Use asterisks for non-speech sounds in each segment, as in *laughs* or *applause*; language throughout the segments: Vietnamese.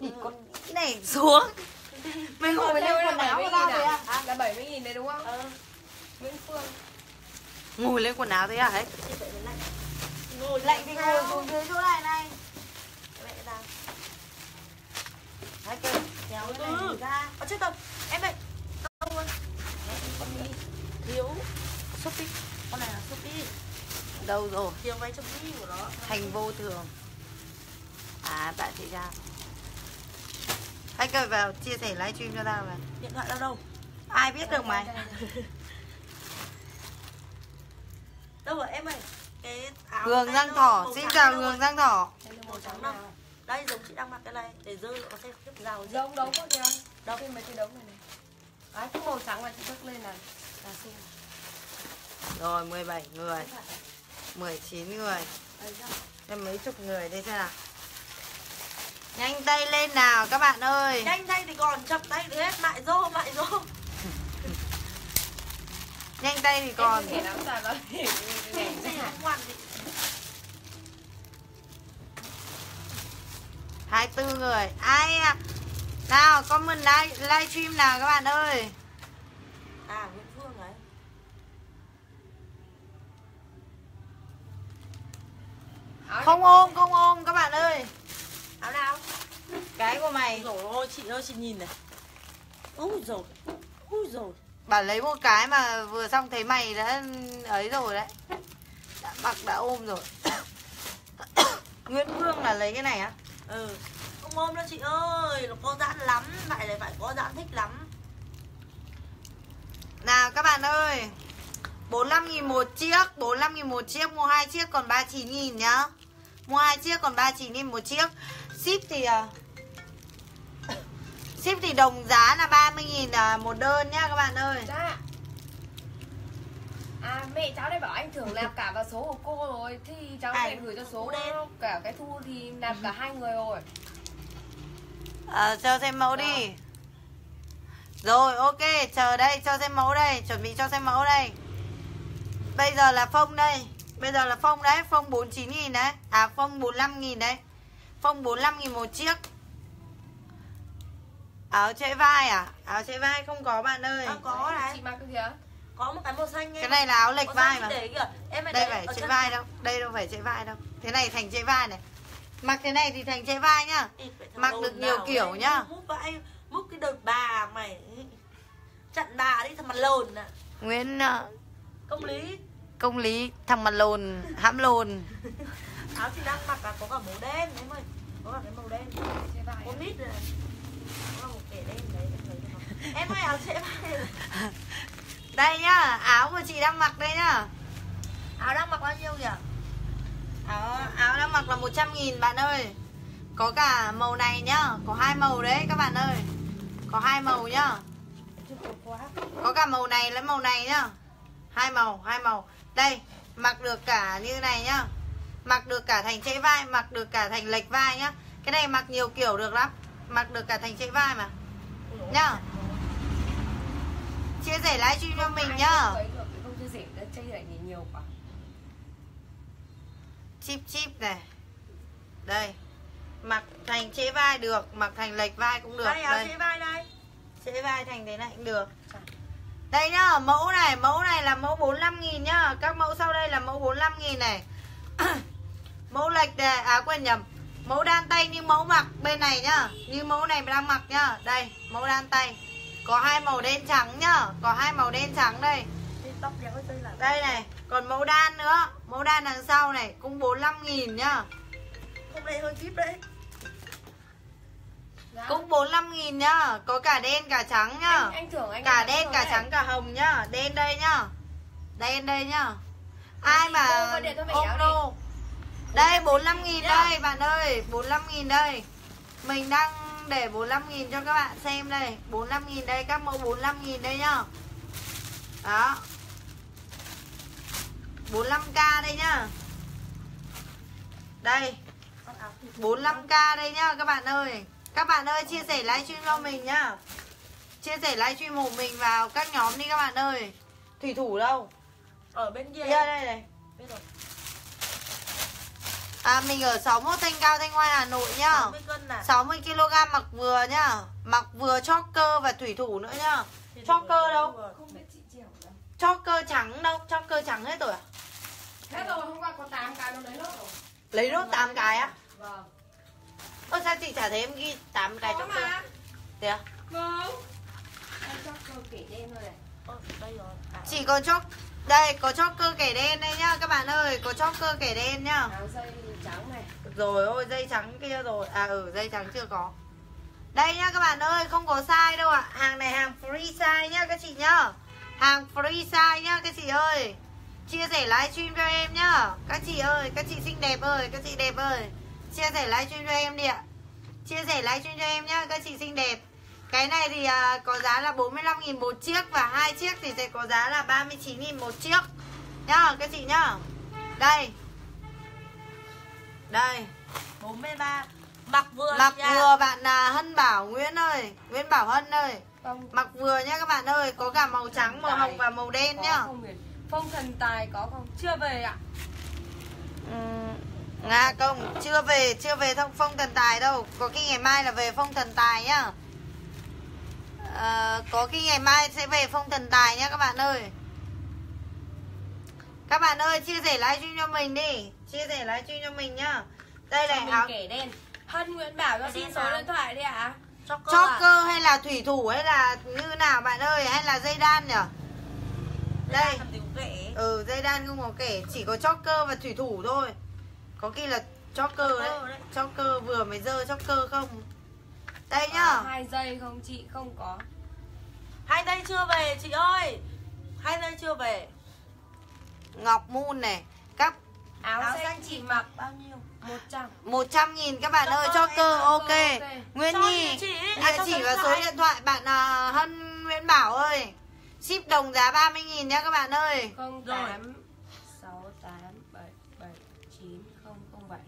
Thì con này xuống. Mình ngồi lên lên quần áo 70 rồi nghìn à? Là 70 nghìn đấy đúng không? ờ. Nguyễn Phương. Ngồi lên quần áo thế à lạnh ngồi Lạnh thì ngồi xuống. Dưới chỗ này này. Mẹ ra. Đấy kìa Kéo cái này ừ. ra. Ở chết rồi em ơi. Con đi thiếu. Shopee. Con này là shopee. Đâu rồi? Thiếu váy shopee của nó. Thành vô thường À bạn chị ra Hãy cười vào chia sẻ livestream cho tao này điện thoại đâu đâu? Ai biết được mày *laughs* đâu rồi em ơi? Cái áo Hương Giang nó Thỏ Xin chào đâu Hương? Giang Thỏ. Màu trắng đâu. Đây giống chị đang mặc cái này để rơi có xem tiếp gì. Giống đấu có kìa. Đấu cái mấy cái đấu này này. Đấy, cái màu trắng mà chị thức lên là là xinh Rồi 17 người. 19 người. Đây mấy chục người đây xem nào Nhanh tay lên nào các bạn ơi. Nhanh tay thì còn chậm tay thì hết mại rô mại rô *laughs* Nhanh tay thì còn. Chị 24 người. Ai Nào comment live, livestream nào các bạn ơi. À Nguyễn Phương ấy Không ôm không ôm các bạn ơi áo nào? Cái của mày. Rồi ôi chị ơi chị nhìn này. Ui rồi ui rồi Bảo lấy một cái mà vừa xong thấy mày đã ấy rồi đấy. Đã mặc đã ôm rồi. *coughs* Nguyễn Phương là lấy cái này á? Ừ. Không ôm đâu chị ơi nó có giãn lắm phải là phải có giãn thích lắm. Nào các bạn ơi. 45.000 một chiếc 45.000 một chiếc Mua hai chiếc còn 39.000 nhá. Mua hai chiếc còn 39.000 một chiếc Ship thì à, Ship thì đồng giá là 30.000 à, một đơn nhá các bạn ơi. Dạ. À mẹ cháu đây bảo anh thưởng nạp cả vào số của cô rồi. Thì cháu phải gửi cho số đen. cả cái thu thì nạp cả hai người rồi. À, Cho xem mẫu đi. Rồi ok Chờ đây cho xem mẫu đây Chuẩn bị cho xem mẫu đây. Bây giờ là phông đây Bây giờ là phông đấy Phông 49.000 đấy À phông 45.000 đấy Phông 45.000 một chiếc. Áo trễ vai à? Áo trễ vai không có bạn ơi. À, có này. Chị mặc cái kìa có một cái màu xanh em Cái này là áo lệch vai mà. để kìa. Em Đây đấy, phải trễ vai đâu. Đây đâu phải trễ vai đâu. Thế này thành trễ vai này. Mặc thế này thì thành trễ vai nhá. Ê, Mặc được nhiều kiểu đấy, nhá. múc vãi múc cái đợt bà mày. Chặn bà đi thằng mặt lồn à. Nguyễn ờ, công lý. Công lý Thằng mặt lồn Hãm lồn *laughs* áo chị đang mặc là có cả màu đen em ơi có cả cái màu đen. À? nít này. Có một kẻ đen đấy em ơi áo trễ vai. Đây nhá Áo của chị đang mặc đây nhá. Áo đang mặc bao nhiêu nhỉ Áo, áo đang mặc là 100 nghìn bạn ơi. Có cả màu này nhá Có hai màu đấy các bạn ơi. Có hai màu nhá. Có cả màu này lẫn màu này nhá. Hai màu, hai màu. Đây, mặc được cả như này nhá Mặc được cả thành trễ vai Mặc được cả thành lệch vai nhá. Cái này mặc nhiều kiểu được lắm. Mặc được cả thành trễ vai mà. Nhá. Chia sẻ livestream cho mình nhá. Chip chip này. Đây. Mặc thành trễ vai được Mặc thành lệch vai cũng được. Đây Đây. trễ vai đây? Trễ vai thành thế này cũng được. Đây nhá, mẫu này, mẫu này là mẫu 45 nghìn nhá. Các mẫu sau đây là mẫu 45 nghìn này *clears throat* Mẫu lệch này, à quên nhầm. Mẫu đan tay như mẫu mặc bên này nhá. Như mẫu này đang mặc nhá. Đây, mẫu đan tay. Có hai màu đen trắng nhá. Có hai màu đen trắng đây. Đây này, còn mẫu đan nữa. Mẫu đan đằng sau này cũng 45 nghìn nhá. Không đây hơi kíp đấy? Dạ. Cũng 45 nghìn nhá. Có cả đen cả trắng nhá. Anh, anh thưởng anh cả ăn đen cả đấy. trắng cả hồng nhá. Đen đây nhá. Đen đây nhá. Ai mà ôm đô đây 45 nghìn đây bạn ơi 45 nghìn đây. Mình đang để 45 nghìn cho các bạn xem đây. 45 nghìn đây các mẫu 45 nghìn đây nhá. Đó. 45k đây nhá. Đây. Con áo thịt 45k đây nhá các bạn ơi. Các bạn ơi chia sẻ livestream cho mình nhá. Chia sẻ livestream của mình vào các nhóm đi các bạn ơi. Thủy thủ đâu? Ở bên kia. Kia đây này. Biết rồi À mình ở 61 Thanh Cao Thanh Hoa Hà Nội nhá. 60 cân à? 60 kg mặc vừa nhá. Mặc vừa choker và thủy thủ nữa nhá. Choker đâu? Không biết chị chiều đâu. Choker trắng đâu? Choker trắng hết rồi à? Thế rồi hôm qua có 8 cái nó lấy lốt rồi. Lấy nốt 8 cái á? Vâng. Ơ sao chị chả thấy em ghi 8 cái choker mà. Thế à? Vâng. Em cho cơ kể đen thôi này. Ơ, đây rồi. À, Chỉ có chóc Đây có choker kẻ đen đây nhá các bạn ơi Có choker kẻ đen nhá. Áo dây trắng này. Rồi ôi dây trắng kia rồi. À ừ dây trắng chưa có. Đây nhá các bạn ơi không có size đâu ạ. Hàng này hàng free size nhá các chị nhá. Hàng free size nhá các chị ơi. Chia sẻ livestream cho em nhá. Các chị ơi các chị xinh đẹp ơi Các chị đẹp ơi. Chia sẻ livestream cho em đi ạ. Chia sẻ livestream cho em nhá các chị xinh đẹp Cái này thì à, có giá là 45.000 một chiếc Và hai chiếc thì sẽ có giá là 39.000 một chiếc. Nhá các chị nhá. Đây. Đây. 43 Mặc vừa Mặc ạ. vừa bạn à, Hân Bảo Nguyễn ơi. Nguyễn Bảo Hân ơi. Phong Mặc vừa nhá các bạn ơi Có cả màu trắng, màu hồng và màu đen có nhá. không? Phong thần tài có không? Chưa về ạ. Ừm, Nga công Chưa về, chưa về thông phong thần tài đâu. Có khi ngày mai là về phong thần tài nhá Ờ, Có khi ngày mai sẽ về phong thần tài nhá các bạn ơi. Các bạn ơi chia sẻ livestream cho mình đi. Chia sẻ livestream cho mình nhá. Đây này áo kể đen. Hân Nguyễn Bảo cho xin số nào? điện thoại đi ạ. Choker à? Choker hay là thủy thủ hay là như nào bạn ơi? Hay là dây đan nhở Đây. Ừ dây đan không có kể Chỉ có choker và thủy thủ thôi. Có khi là choker đấy. Choker đấy. Choker vừa mới dơ choker không Đây Có nhá. Hai giây không chị? Không có. Hai tay chưa về chị ơi. Hai tay chưa về. Ngọc Moon này Các Áo, Áo xanh xanh chị mặc Bao nhiêu? 100 100 nghìn các bạn ơi Choker, Choker em ok. ok. Nguyễn Cho Nhi. địa chỉ, à, Địa cho chỉ số và số điện thoại. Bạn à, Hân Nguyễn Bảo ơi. Ship đồng giá 30 nghìn nhá các bạn ơi. 08 Rồi. 68 77 9007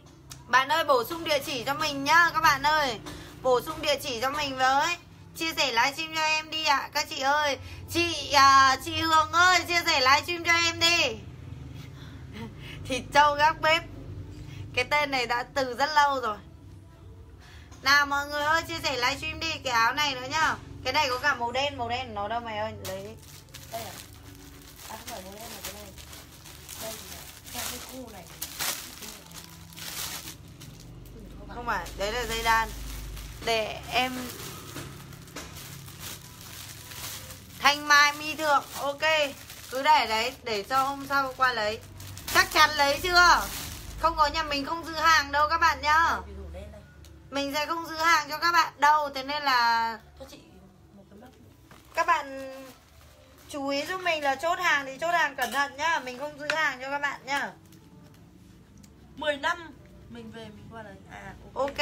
Bạn ơi bổ sung địa chỉ cho mình nhá các bạn ơi Bổ sung địa chỉ cho mình với Chia sẻ livestream cho em đi ạ. Các chị ơi Chị à, chị Hương ơi chia sẻ livestream cho em đi. *laughs* Thịt trâu gác bếp. Cái tên này đã từ rất lâu rồi. Nào mọi người ơi chia sẻ livestream đi Cái áo này nữa nhá. Cái này có cả màu đen Màu đen. Nó đâu mày ơi Lấy đi. Đây à? À không phải đây là cái này. Đây thì là theo cái khu này. Không phải Đấy là dây đan Để em Thanh Mai Mi Thượng Ok. Cứ để đấy Để cho hôm sau qua lấy. Chắc chắn lấy chưa? Không có nhà mình không giữ hàng đâu các bạn nhá. Mình sẽ không giữ hàng cho các bạn đâu Thế nên là Các bạn Chú ý giúp mình là chốt hàng thì chốt hàng cẩn thận nhá. Mình không giữ hàng cho các bạn nhá. 10 năm Mình về mình qua đấy À Ok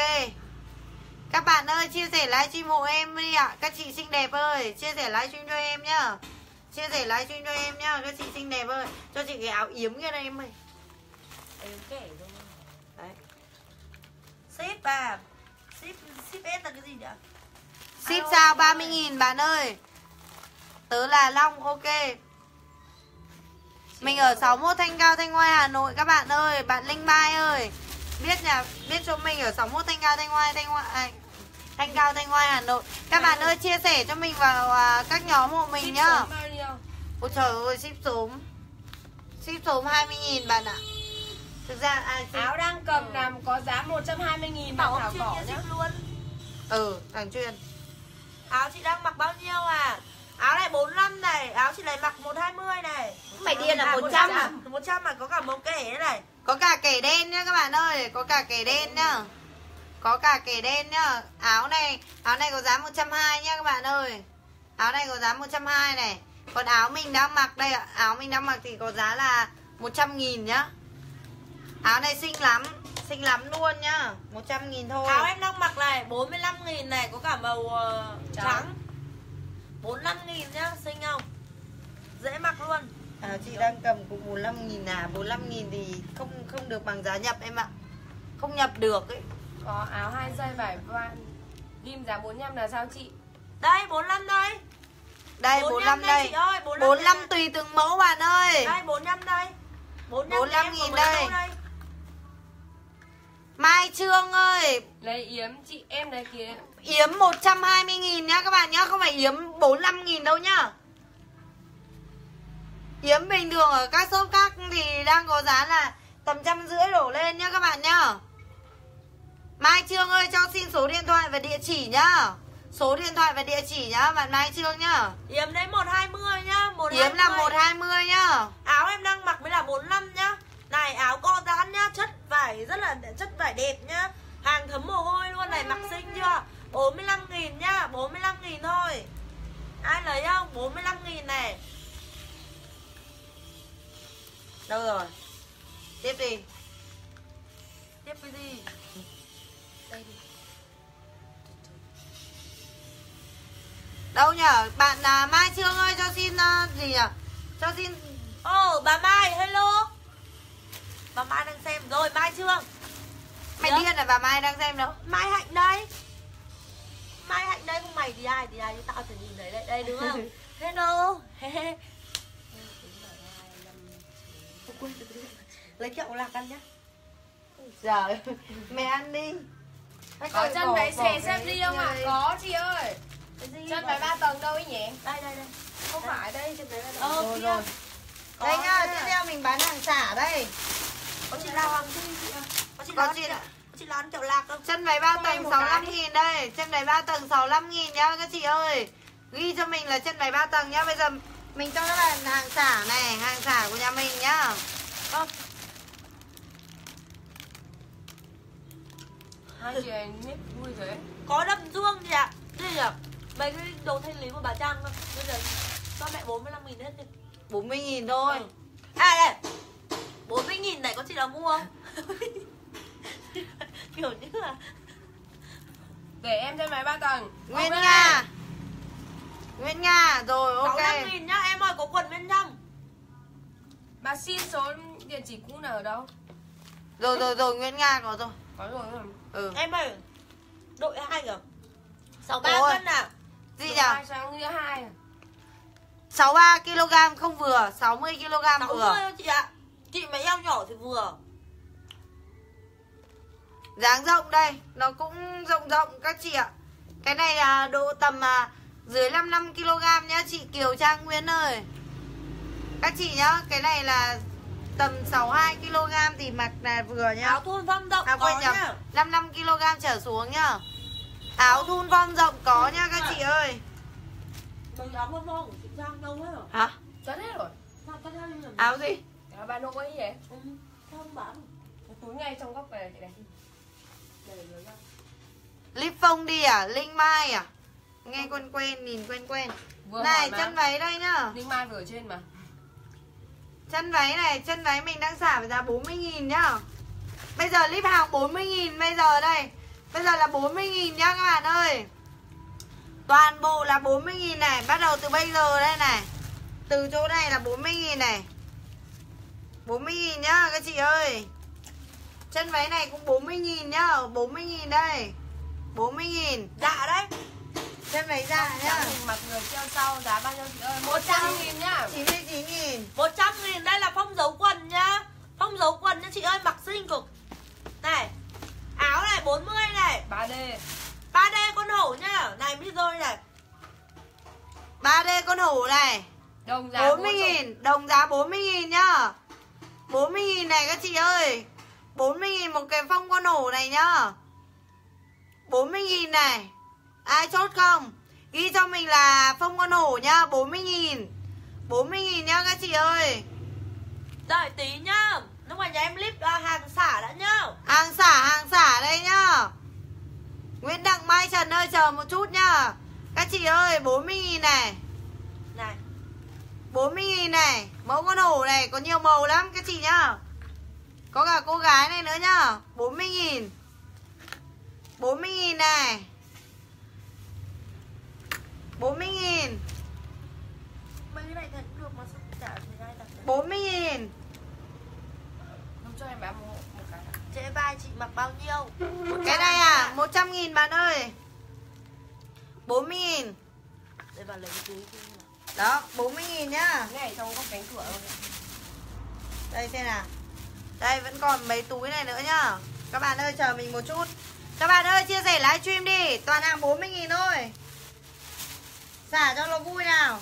Các bạn ơi chia sẻ livestream hộ em đi ạ. Các chị xinh đẹp ơi Chia sẻ livestream cho em nhá. Chia sẻ livestream cho em nhá Các chị xinh đẹp ơi. Cho chị cái áo yếm kia đây em ơi. Kể Đấy. Ship à? Ship Ship S là cái gì nhỉ? Ship Alo, sao? chị 30 ơi. nghìn bạn ơi. Tớ là Long ok. Mình ở 61 Thanh Cao Thanh Ngoai Hà Nội các bạn ơi. Bạn Linh Mai ơi. Biết nhà biết cho mình ở 61 Thanh Cao Thanh Ngoai Thanh Ngoai à, Thanh Cao Thanh Ngoai Hà Nội. Các bạn ơi chia sẻ cho mình vào à, các nhóm hộ mình Ship nhá? Ôi trời ơi ship sớm Ship sớm 20 nghìn bạn ạ. Thực ra à, ship- Áo đang cầm nằm có giá 120 nghìn Bảo bằng ông thảo cỏ nhá. luôn. Ừ thằng chuyên. Áo chị đang mặc bao nhiêu à? Áo này 45 này Áo chị này mặc 120 này. Mày điên à, 100 à? 100 mà có cả màu kể đấy này. Có cả kẻ đen nhá các bạn ơi Có cả kẻ đen nhá Có cả kẻ đen nhá. Áo này Áo này có giá 120 nhá các bạn ơi. Áo này có giá 120 này. Còn áo mình đang mặc đây ạ. Áo mình đang mặc thì có giá là 100 nghìn nhá. Áo này xinh lắm Xinh lắm luôn nhá. 100 nghìn thôi. Áo em đang mặc này 45 nghìn này Có cả màu Trắng. trắng. 45 nghìn nhá Xinh không? Dễ mặc luôn. À, Chị đang cầm cũng 45 nghìn à. 45 nghìn thì không không được bằng giá nhập em ạ. Không nhập được ấy Có áo hai dây vải van Ghim giá 45 là sao chị? Đây 45 đây Đây 45 45 đây đây chị ơi 45, 45 đây. tùy từng mẫu bạn ơi Đây 45 đây 45, 45 em nghìn đây. Mai Trương ơi Lấy yếm chị em đây kìa Yếm 120.000 nhá các bạn nhá Không phải yếm 45.000 đâu nhá Yếm bình thường ở các shop khác thì đang có giá là tầm trăm rưỡi đổ lên nhá các bạn nhá Mai Trương ơi cho xin số điện thoại và địa chỉ nhá. Số điện thoại và địa chỉ nhá bạn Mai Trương nhá. Yếm đấy 120 nhá 120. Yếm là 120 nhá. Áo em đang mặc mới là 45 nhá. Này áo co giãn nhá Chất vải rất là chất vải đẹp nhá. Hàng thấm mồ hôi luôn này mặc xinh chưa? 45 nghìn nhá 45 nghìn thôi. Ai lấy không? 45 nghìn này. Đâu rồi? Tiếp đi. Tiếp cái gì Đâu nhở? Bạn à, Mai Trương ơi cho xin à, gì nhở? Cho xin Ồ bà Mai hello. Bà Mai đang xem rồi Mai Trương. Mày Dạ. điên là bà Mai đang xem đâu? Mai Hạnh đây. Mai Hạnh đây không mày thì ai thì ai chứ tao phải nhìn thấy đây đây đúng không? *laughs* Hello. *laughs* Lấy kẹo lạc ăn nhá. Trời Mẹ ăn đi. Có chân váy cái xếp đi không ạ? này. Có chị ơi mà- váy ba tầng đâu ấy nhỉ? đây đây đây. Không phải đây, chân váy ba tầng ờ Rồi kia. rồi. Có Đây nhá nha. tiếp theo mình bán hàng xả đây. Có chị gì chị ạ? có chị ăn chị ạ. có chị nào ăn kẹo lạc không? Chân váy 3 Cho em tầng một 65 cái. nghìn đây. Chân váy 3 tầng 65 nghìn nhá các chị ơi. Ghi cho mình là chân váy 3 tầng nhá. Bây giờ mình cho các bạn hàng xả này Hàng xả của nhà mình nhá. Vâng. Hai chị ấy nếp vui rồi ấy. Có đâm dương chị ạ. Đây nhỉ mấy cái đồ thanh lý của bà Trang thôi. Bây giờ cho mẹ 45 nghìn hết đi. 40 nghìn thôi. Ừ. À đây. 40 nghìn này có chị nào mua không? *laughs* Kiểu như là Để em chân váy ba tầng. Nguyên. Nga. Nguyên Nga. Rồi ok. 65 nghìn nhá. Em ơi có quần bên trong. Bà xin số địa chỉ cũ nào ở đâu? Rồi rồi rồi Nguyễn Nga có rồi. Có rồi. Rồi Ừ. Em ơi Đội 2 kìa. 63 Ôi. cân à Gì nhỉ nghĩa hai à? 63 kg không vừa 60 kg 60 vừa. chị ạ. Chị mà eo nhỏ thì vừa. Dáng rộng đây Nó cũng rộng rộng các chị ạ. Cái này là độ tầm à, dưới 55 kg nhá chị Kiều Trang Nguyên ơi. Các chị nhá Cái này là tầm 62 kg thì mặc là vừa nhá. Áo thun phong rộng À có nhá. 55 kg trở xuống nhá Áo thun form rộng có nhá các chị ơi. Mấy áo phong phong của chị Trang đâu hết rồi. Hả? Chất hết rồi. Áo gì? Cả bà nội ấy vậy? Ừ, không bán. Túi ngay trong góc này chị này. Lip phông đi à? Linh Mai à? Nghe quen quen, nhìn quen quen. Vừa Này, chân váy đây nhá. Linh Mai vừa ở trên mà. Chân váy này, chân váy mình đang xả với giá 40.000 nhá. Bây giờ lip hàng 40.000 bây giờ đây Bây giờ là 40.000 nhá các bạn ơi. Toàn bộ là 40.000 này. Bắt đầu từ bây giờ đây này. Từ chỗ này là 40.000 này. 40.000 nhá các chị ơi. Chân váy này cũng 40.000 nhá. 40.000 đây. 40.000 Dạ đấy. Chân váy dài nhá. mình mặc người treo sau giá bao nhiêu chị ơi? 100 nghìn nhá. 99.000 100 nghìn. đây là phong dấu quần nhá. Phong dấu quần nha chị ơi mặc xinh cực. Này 40 này. 3D 3D con hổ nhá. Này biết rồi này. 3D con hổ này. Đồng giá 40.000 Đồng giá 40.000 nhá. 40.000 này các chị ơi. 40.000 một cái phong con hổ này nhá. 40.000 này. Ai chốt không? Ghi cho mình là phong con hổ nhá 40.000 40.000 nhá các chị ơi. Đợi tí nhá Lúc mà nhà em clip à, hàng xả đã nhá. Hàng xả hàng xả đây nhá. Nguyễn Đặng Mai Trần ơi chờ một chút nhá. Các chị ơi 40.000 này. Này. 40.000 này. Mẫu con hổ này có nhiều màu lắm các chị nhá. Có cả cô gái này nữa nhá. 40.000 40.000 này. 40.000 Mấy cái này thật được mà sao chả thấy ai đặt được. 40.000 Không cho em bán một, một cái Trễ vai chị mặc bao nhiêu? Cái này à? 100.000 bạn ơi. 40.000 Để vào lấy cái túi. Đó 40.000 nhá. Ngay trong góc cánh cửa thôi Đây xem nào. Đây vẫn còn mấy túi này nữa nhá. Các bạn ơi chờ mình một chút. Các bạn ơi chia sẻ livestream đi. Toàn hàng 40.000 thôi. Xả cho nó vui nào.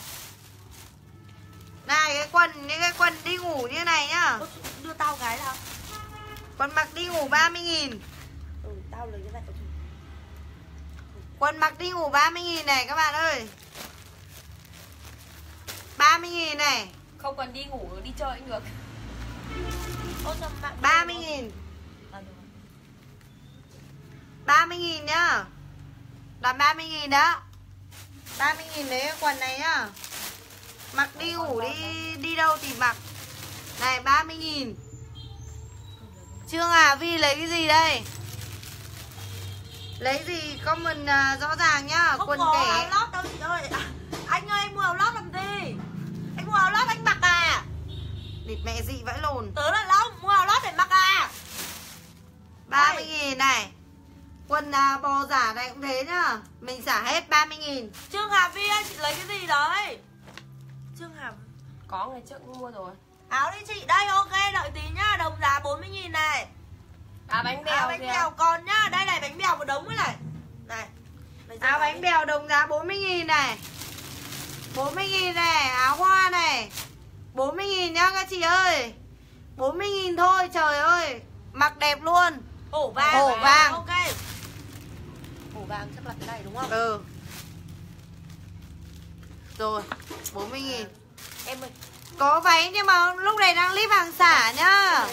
Này cái quần Những cái quần đi ngủ như này nhá. Đưa tao cái nào Quần mặc đi ngủ 30.000 ừ tao lấy cái này Ôi, Quần mặc đi ngủ 30.000 này các bạn ơi. 30.000 này. Không cần đi ngủ đi chơi cũng được. Ôi sao mạng 30.000 À. 30.000 nhá. Là 30.000 đó. 30.000 lấy cái quần này nhá. Mặc đi ngủ đi đi đâu thì mặc. Này 30.000 Trương Hà Vi lấy cái gì đây? Lấy gì? Comment à, rõ ràng nhá Không Quần có áo kẻ lót đâu chị ơi. À, Anh ơi anh mua áo lót làm gì? Anh mua áo lót anh mặc à? Địt mẹ dị vãi lồn. Tớ là lót mua áo lót để mặc à? 30.000 này. Quần à, bò giả này cũng thế nhá. Mình xả hết 30.000 Trương Hà Vi ơi chị lấy cái gì đấy? Trương Hà Có ngày trước cũng mua rồi Áo đi chị. Đây ok đợi tí nhá. Đồng giá 40.000 này. À bánh bèo Áo bánh bèo còn nhá. Đây này bánh bèo một đống nữa này. Này Áo bánh bèo đồng giá 40.000 này. 40.000 này Áo hoa này. 40.000 nhá các chị ơi. 40.000 thôi trời ơi. Mặc đẹp luôn. Hổ vàng Hổ vàng. Ok. Hổ vàng chắc là cái này đúng không? Ừ. Rồi 40.000 Em ơi Có váy nhưng mà lúc này đang clip hàng xả nhá.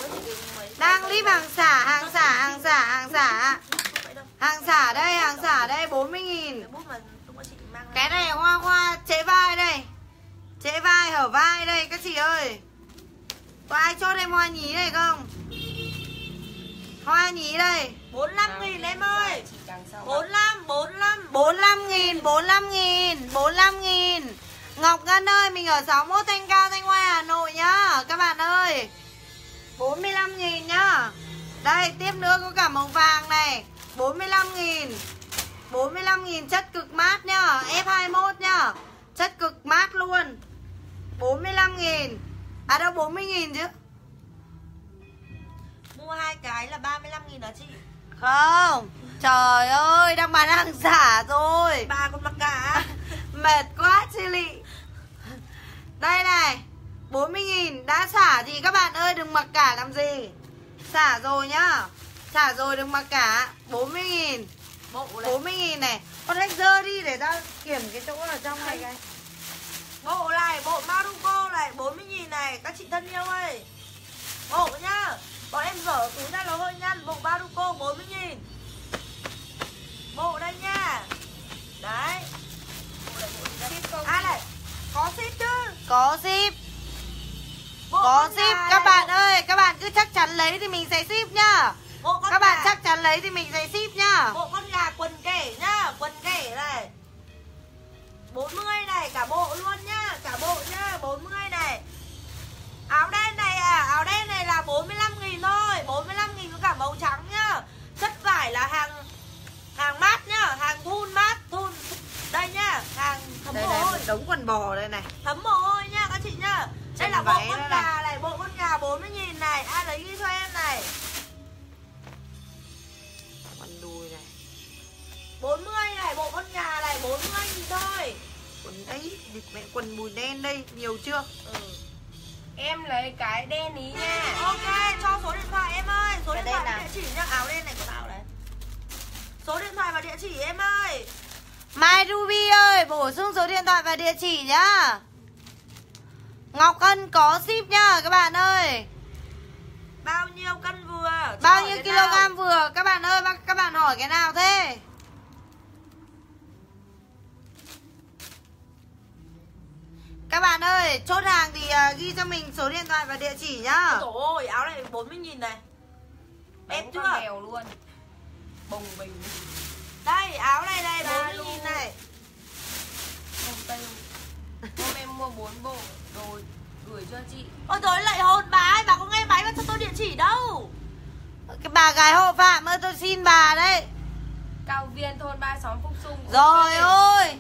Đang clip hàng xả Hàng xả hàng xả hàng đâu. Hàng xả đây hàng xả đây 40.000 Cái bút mà lúc mà chị mang ra. Cái này hoa hoa chế vai đây. Chế vai hở vai đây các chị ơi. Có ai chốt em hoa nhí này không? Hoa nhí đây. 45 nghìn em ơi. Chỉ đằng sau 45 45 45 nghìn 45 nghìn 45 nghìn Ngọc Ngân ơi mình ở 61 Thanh Cao Thanh Hoa Hà Nội nhá. Các bạn ơi 45 nghìn nhá. Đây tiếp nữa có cả màu vàng này. 45 nghìn. 45 nghìn chất cực mát nhá. F21 nhá. Chất cực mát luôn. 45 nghìn. À đâu 40 nghìn chứ? Mua hai cái là 35 nghìn hả chị. Không Trời ơi đang bán hàng giả rồi. Bà còn mặc cả. *laughs* Mệt quá chị Lị Đây này 40.000 đã xả thì các bạn ơi đừng mặc cả làm gì. Xả rồi nhá. Xả rồi đừng mặc cả. 40.000 Bộ này. 40.000 này. Con đánh dơ đi để tao kiểm cái chỗ ở trong này cái. Bộ này, bộ Maruko này 40 nghìn này. Các chị thân yêu ơi. Bộ nhá. Bọn em dở túi ra nó hơi nhăn. Bộ Maruko 40 nghìn. Bộ đây nha. Đấy? À này Có ship chứ Có ship Bộ Có gà các bạn ơi Các bạn cứ chắc chắn lấy thì mình sẽ ship nhá. Các bạn gà. chắc chắn lấy thì mình sẽ ship nhá. Bộ con gà quần kể nhá Quần kể này. 40 này cả bộ luôn nhá Cả bộ nhá 40 này. Áo đen này à Áo đen này là 45 nghìn thôi 45 nghìn có cả màu trắng nhá. Chất vải là hàng Hàng mát nhá Hàng thun mát thun Đây nhá Hàng thấm Đây mồ hôi. đống quần bò đây này. Thấm mồ hôi nhá các chị nhá. Đây là bộ con này. gà này. Bộ con gà 40 nghìn này. Ai lấy ghi cho em này. Quần đùi này. 40 này Bộ con gà này 40 nghìn thôi. Quần đấy Địt mẹ quần bùi đen đây Nhiều chưa? Ừ. Em lấy cái đen ý nha. Ok, cho số điện thoại em ơi. Số Cái điện thoại và địa chỉ nhá. Áo đen này của tao đấy Số điện thoại và địa chỉ em ơi Mai Ruby ơi, bổ sung số điện thoại và địa chỉ nhá. Ngọc Ân có ship nhá các bạn ơi. Bao nhiêu cân vừa Chị Bao nhiêu cái nào? kg vừa các bạn ơi, các bạn hỏi cái nào thế? Các bạn ơi, chốt hàng thì à, ghi cho mình số điện thoại và địa chỉ nhá. Dồi ôi, áo này 40 nghìn này Đẹp chưa? mèo luôn Bồng bình Đây, áo này Ba 40 nghìn lô. này. Không tây. Hôm em mua 4 bộ Rồi gửi cho chị. Ôi tối lại hồn bà ấy, bà có nghe máy mà cho tôi địa chỉ đâu? Cái bà gái hộ phạm ơi, tôi xin bà đấy. Cao viên thôn ba xóm Phúc Sung Rồi ơi.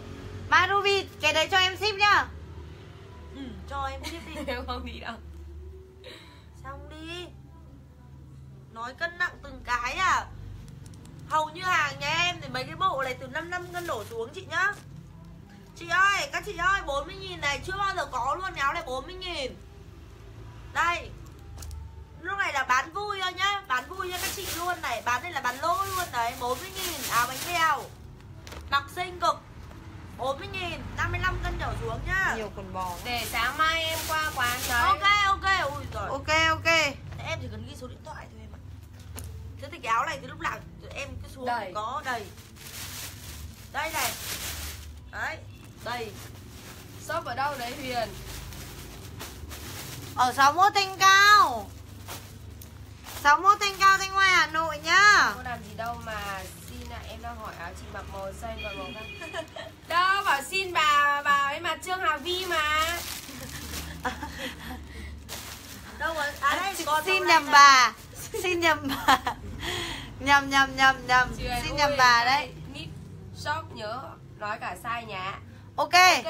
Mai Ruby, cái đấy cho em ship nhá. Ừ, cho em tiếp đi. *laughs* Em không đi đâu. *laughs* Xong đi. Nói cân nặng từng cái à hầu như hàng nhà em thì mấy cái bộ này từ 55 cân đổ xuống chị nhá. Chị ơi các chị ơi 40 nghìn này chưa bao giờ có luôn áo này 40 nghìn. Đây. Lúc này là bán vui thôi nhá bán vui cho các chị luôn này bán đây là bán lỗ luôn đấy 40 nghìn áo bánh bèo mặc xinh cực. 40 nghìn 55 cân trở xuống nhá. Nhiều quần bò để sáng mai em qua quán đấy ok ok ui rồi ok ok. Thế em chỉ cần ghi số điện thoại thôi thế thì cái áo này thì lúc nào em cứ xuống Đầy. có đầy. Đây này. Đấy đầy. Shop ở đâu đấy Huyền? Ở 61 Thanh Cao. 61 Thanh Cao Thanh Hoài Hà Nội nhá. Có làm gì đâu mà xin ạ em đang hỏi áo chị mặc màu xanh và màu cam đâu bảo xin bà bà ấy mà Trương Hà Vi mà. Đâu rồi à đây xin này nhầm bà xin nhầm bà. Nhầm nhầm nhầm nhầm. Ơi, xin nhầm bà đấy. nít shop nhớ nói cả sai nhà ok. Ok.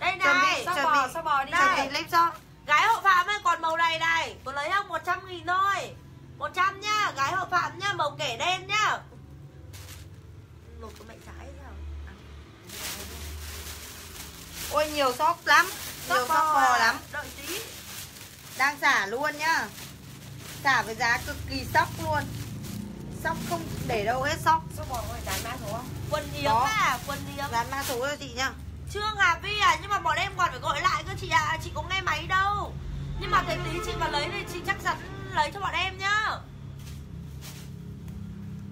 Đây chuẩn này bị shop chuẩn bò bị shop bò đi chuẩn Đây. bị shop gái hộ phạm ấy còn màu này này. Có lấy không 100 nghìn thôi. 100 nhá gái hộ phạm nhá màu kẻ đen nhá. Lột cái mẹ trái thế nào À, ôi nhiều shop lắm. Nhiều shop bò à. lắm. Đợi tí. Đang xả luôn nhá xả với giá cực kỳ sốc luôn. Sốc không để đâu hết shop bò có phải dán mã số không? Quần hiếm à quần hiếm. Dán mã số cho chị nhá. Trương Hà Vi à nhưng mà bọn em còn phải gọi lại cơ chị ạ. À. chị có nghe máy đâu. Nhưng mà thấy tí chị mà lấy thì chị chắc chắn lấy cho bọn em nhá.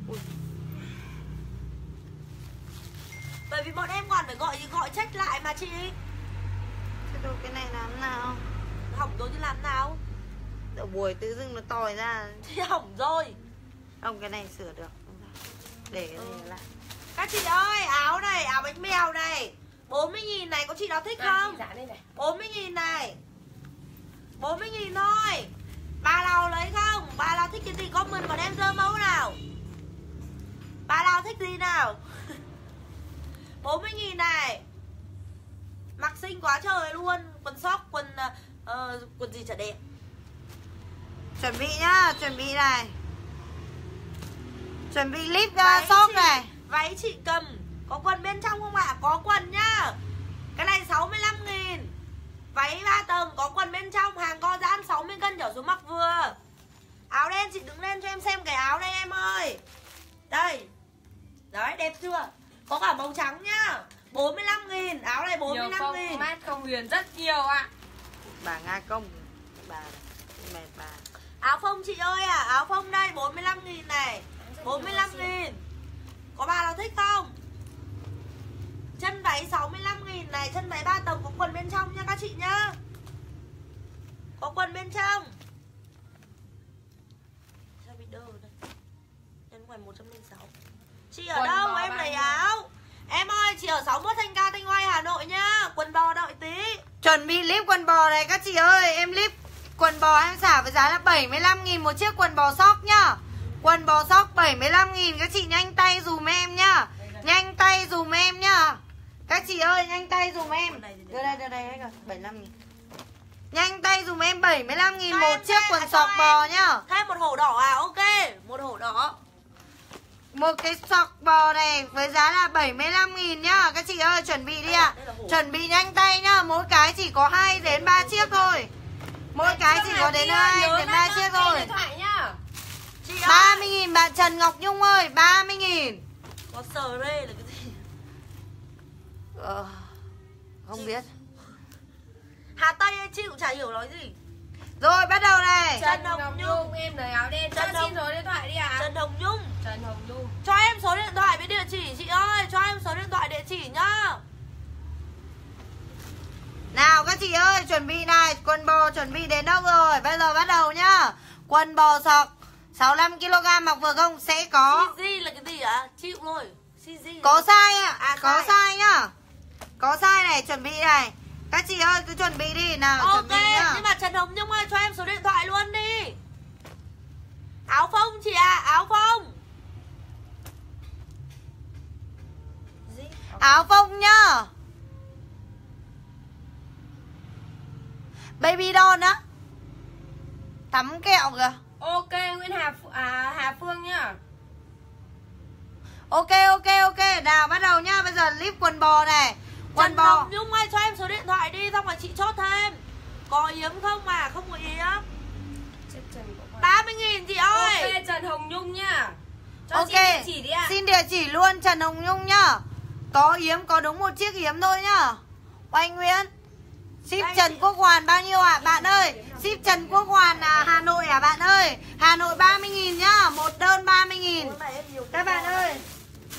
Ui. bởi vì bọn em còn phải gọi gọi check lại mà chị. Thế đâu cái này làm nào? Hỏng rồi chứ làm nào Đợi buổi tự dưng nó tòi ra. Thì hỏng rồi. Không cái này sửa được. Để cái này lại. Các chị ơi áo này áo bánh bèo này. 40 nghìn này có chị nào thích à, không? chị này. 40 nghìn này. 40 nghìn thôi. Bà nào lấy không? Bà nào thích cái gì? Comment còn em dơ mẫu nào. Bà nào thích gì nào? *laughs* 40 nghìn này. Mặc xinh quá trời luôn. Quần sóc, quần ờ, quần gì chả đẹp chuẩn bị nhá chuẩn bị này. Chuẩn bị uh, shop chị- này. Váy chị cầm. Có quần bên trong không ạ? Có quần nhá. Cái này 65 nghìn. Váy 3 tầng có quần bên trong. Hàng co giãn 60 cân trở xuống mặc vừa. Áo đen chị đứng lên cho em xem cái áo đây em ơi. Đây. Đấy đẹp chưa? Có cả màu trắng nhá. 45 nghìn. Áo này nhiều 45 không nghìn. mát không Huyền rất nhiều ạ. Bà nga công. Bà mệt bà Áo phông chị ơi à Áo phông đây 45 nghìn này 45 nghìn. Có bà nào thích không? Chân váy 65 nghìn này Chân váy 3 tầng có quần bên trong nha các chị nhá. Có quần bên trong. Sao bị đơ đây Nhân ngoài 106 Chị ở Quần đâu? em lấy áo. Em ơi chị ở 61 Thanh Ca Thanh Hoài Hà Nội nhá. Quần bò đợi tí. Chuẩn bị clip quần bò này các chị ơi em clip quần bò em xả với giá là 75 nghìn một chiếc quần bò sóc nhá. Quần bò sóc 75 nghìn các chị nhanh tay dùm em nhá. Nhanh tay dùm em nhá. Các chị ơi nhanh tay dùm em. Đưa đây đưa đây hết rồi 75 nghìn. Nhanh tay dùm em 75 nghìn một chiếc quần à, sọc bò nhá. Thêm một hổ đỏ à? Ok Một hổ đỏ. Một cái sọc bò này với giá là 75 nghìn nhá. Các chị ơi chuẩn bị đi ạ. hổ. Chuẩn bị nhanh tay nhá. Mỗi cái chỉ có 2 đến 3 chiếc thôi Mỗi cái chỉ có đến 2 đến 3 chiếc thôi điện thoại nhá. Chị ơi. 30 nghìn bạn Trần Ngọc Nhung ơi 30 nghìn. Có sờ rê là cái gì? Ờ, Không Chị- biết. Hà Tây ơi, chị cũng chả hiểu nói gì. Rồi bắt đầu này. Trần Trần Hồng Ngọc Nhung. Nhung. em lấy áo đen. Cho Trần Hồng- xin số điện thoại đi ạ. Trần Hồng Nhung. Trần Hồng Nhung. Cho em số điện thoại với địa chỉ chị ơi Cho em số điện thoại địa chỉ nhá Nào các chị ơi chuẩn bị này Quần bò chuẩn bị đến đâu rồi? Bây giờ bắt đầu nhá. Quần bò sọc 65kg mặc vừa không? Sẽ có CZ là cái gì ạ? Chịu thôi CZ Có size ạ. À, Có size. size nhá. Có size này chuẩn bị này. Các chị ơi cứ chuẩn bị đi. Nào Ok chuẩn bị nhá. Nhưng mà Trần Hồng Nhung ơi cho em số điện thoại luôn đi. Áo phông chị ạ Áo phông. Gì? Áo phông nhá Baby doll á Tắm kẹo kìa. Ok Nguyễn Hà à, Hà Phương nhá. Ok ok ok. Nào bắt đầu nhá. Bây giờ clip quần bò này. Quần Trần bò. Hồng Nhung ơi cho em số điện thoại đi Xong rồi chị chốt thêm. Có yếm không mà không có yếm. Chết Trần của con 30 nghìn chị ơi. Ok Trần Hồng Nhung nhá. Cho Ok chị địa chỉ đi ạ. Xin địa chỉ luôn Trần Hồng Nhung nhá. Có yếm có đúng một chiếc yếm thôi nhá. Oanh Nguyễn Ship Trần Quốc Hoàn bao nhiêu ạ? Bạn ơi Ship Trần Quốc Hoàn à, Hà Nội à bạn ơi? Hà Nội 30.000 nhá Một đơn 30.000 Ôi, này em nhiều Các bạn ơi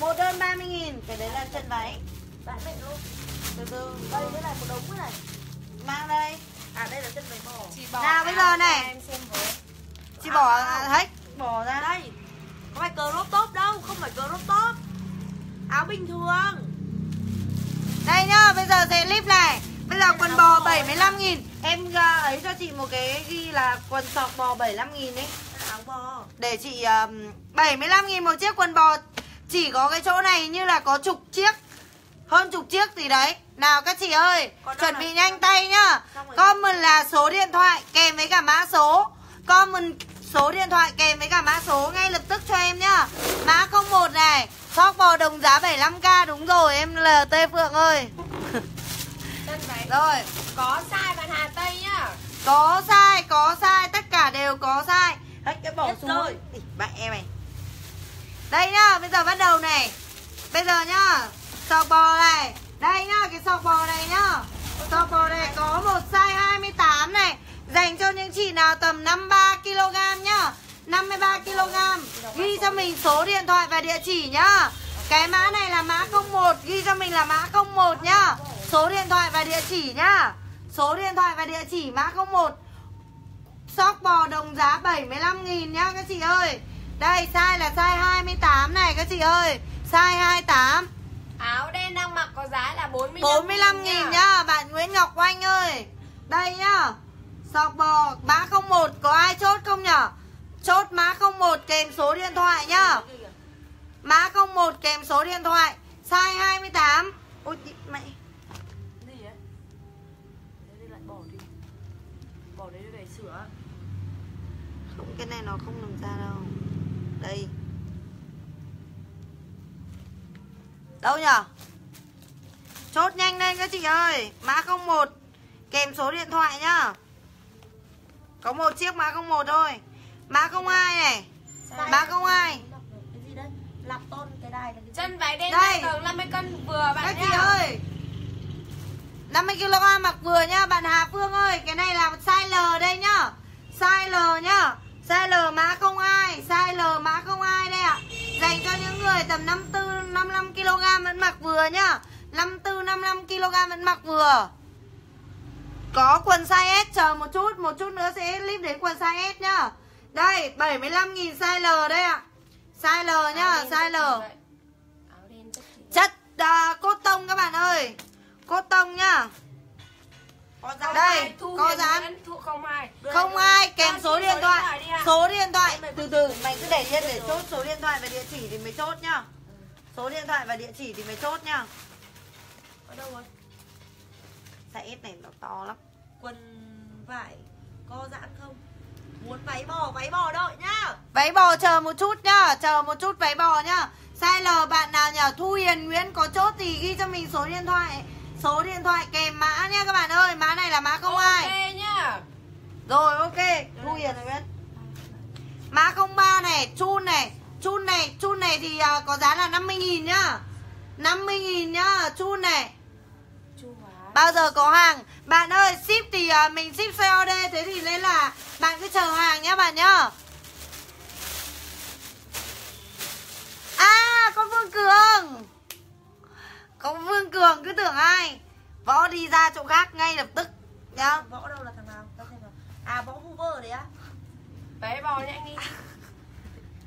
Một đơn 30.000 Cái đấy là chân váy. Bạn mẹ luôn Từ từ. Đây cái này một đống cái này. Mang đây. À đây là chân váy bò Chị bỏ Nào, bây giờ này. Em xem với. Chị bỏ À. hết. Bỏ ra Đây. Không phải crop top đâu Không phải crop top Áo bình thường. Đây nhá, bây giờ sẽ clip này Bây giờ quần bò 75 nghìn. Em uh, ấy cho chị một cái ghi là quần sọc bò 75 nghìn ấy. Áo bò. Để chị um, 75 nghìn một chiếc quần bò. Chỉ có cái chỗ này như là có chục chiếc Hơn chục chiếc gì đấy. Nào các chị ơi Còn Chuẩn bị nhanh tay nhá. Comment là số điện thoại kèm với cả mã số. Comment số điện thoại kèm với cả mã số ngay lập tức cho em nhá. Mã 01 này Sóc bò đồng giá 75k đúng rồi em LT Phượng ơi *laughs* Rồi. Có size bạn Hà Tây nhá. Có sai, có sai, tất cả đều có sai. Hết cái bỏ Hết xuống rồi. Bạn em này. Đây nhá, bây giờ bắt đầu này. Bây giờ nhá Sọc bò này. Đây nhá, cái sọc bò này nhá. Sọc bò này có một size 28 này. Dành cho những chị nào tầm 53kg nhá. 53kg Ghi cho mình số điện thoại và địa chỉ nhá. Cái mã này là mã 01 Ghi cho mình là mã 01 nhá Số điện thoại và địa chỉ nhá. Số điện thoại và địa chỉ mã 01 Sóc bò đồng giá 75.000 nhá các chị ơi. Đây size là size 28 này các chị ơi. Size 28 Áo đen đang mặc có giá là 45 45 nghìn nhá. Bạn Nguyễn Ngọc Oanh ơi. Đây nhá. Sọc bò mã 01 Có ai chốt không nhở? Chốt mã 01 kèm số điện thoại nhá. Mã 01 kèm số điện thoại Size 28 Ôi mẹ cái này nó không làm ra đâu. Đây. Đâu nhở? Chốt nhanh lên các chị ơi. Mã 01 Kèm số điện thoại nhá. Có một chiếc mã 01 thôi. Mã 02 này. Mã 02 Cái gì đấy? Lạp tôn cái đài là cái gì? Chân váy đen Đây. hai tầng 50 cân vừa bạn Các nhá. chị ơi. 50kg mặc vừa nhá. Bạn Hà Phương ơi Cái này là size L đây nhá. Size L nhá Size L mã 02 Size L mã 02 đây ạ. Dành cho những người tầm 54 55kg vẫn mặc vừa nhá. 54 55kg vẫn mặc vừa. Có quần size S Chờ một chút Một chút nữa sẽ clip đến quần size S nhá. Đây 75.000 size L đây ạ. Size L nhá Size L. Chất à, cốt tông các bạn ơi. Cốt tông nhá Có giá Đây, có Thu không ai? Kèm số điện thoại. Số điện thoại. Từ từ mày cứ để yên để chốt số điện thoại và địa chỉ thì mới chốt nhá. Số điện thoại và địa chỉ thì mới chốt nhá. Ở đâu rồi? Size S này nó to lắm. Quần vải Có giãn không? Muốn váy bò váy bò đợi nhá. Váy bò chờ một chút nhá Chờ một chút váy bò nhá. Size L bạn nào nhờ Thu Hiền Nguyễn có chốt thì ghi cho mình số điện thoại Số điện thoại kèm mã nhá các bạn ơi. Mã này là mã 02 Ok nhá. Rồi ok. Thu Hiền rồi biết. Mã 03 này Chun này. Chun này Chun này thì à, có giá là 50.000 nhá. 50.000 nhá Chun này. Bao giờ có hàng? Bạn ơi ship thì à, mình ship COD Thế thì nên là Bạn cứ chờ hàng nhá bạn nhá. À con Vương Cường Con Vương Cường cứ tưởng ai? Võ đi ra chỗ khác ngay lập tức nhá. Võ đâu là thằng nào? Tao xem nào À võ Hoover đấy á. Váy bò nhanh đi?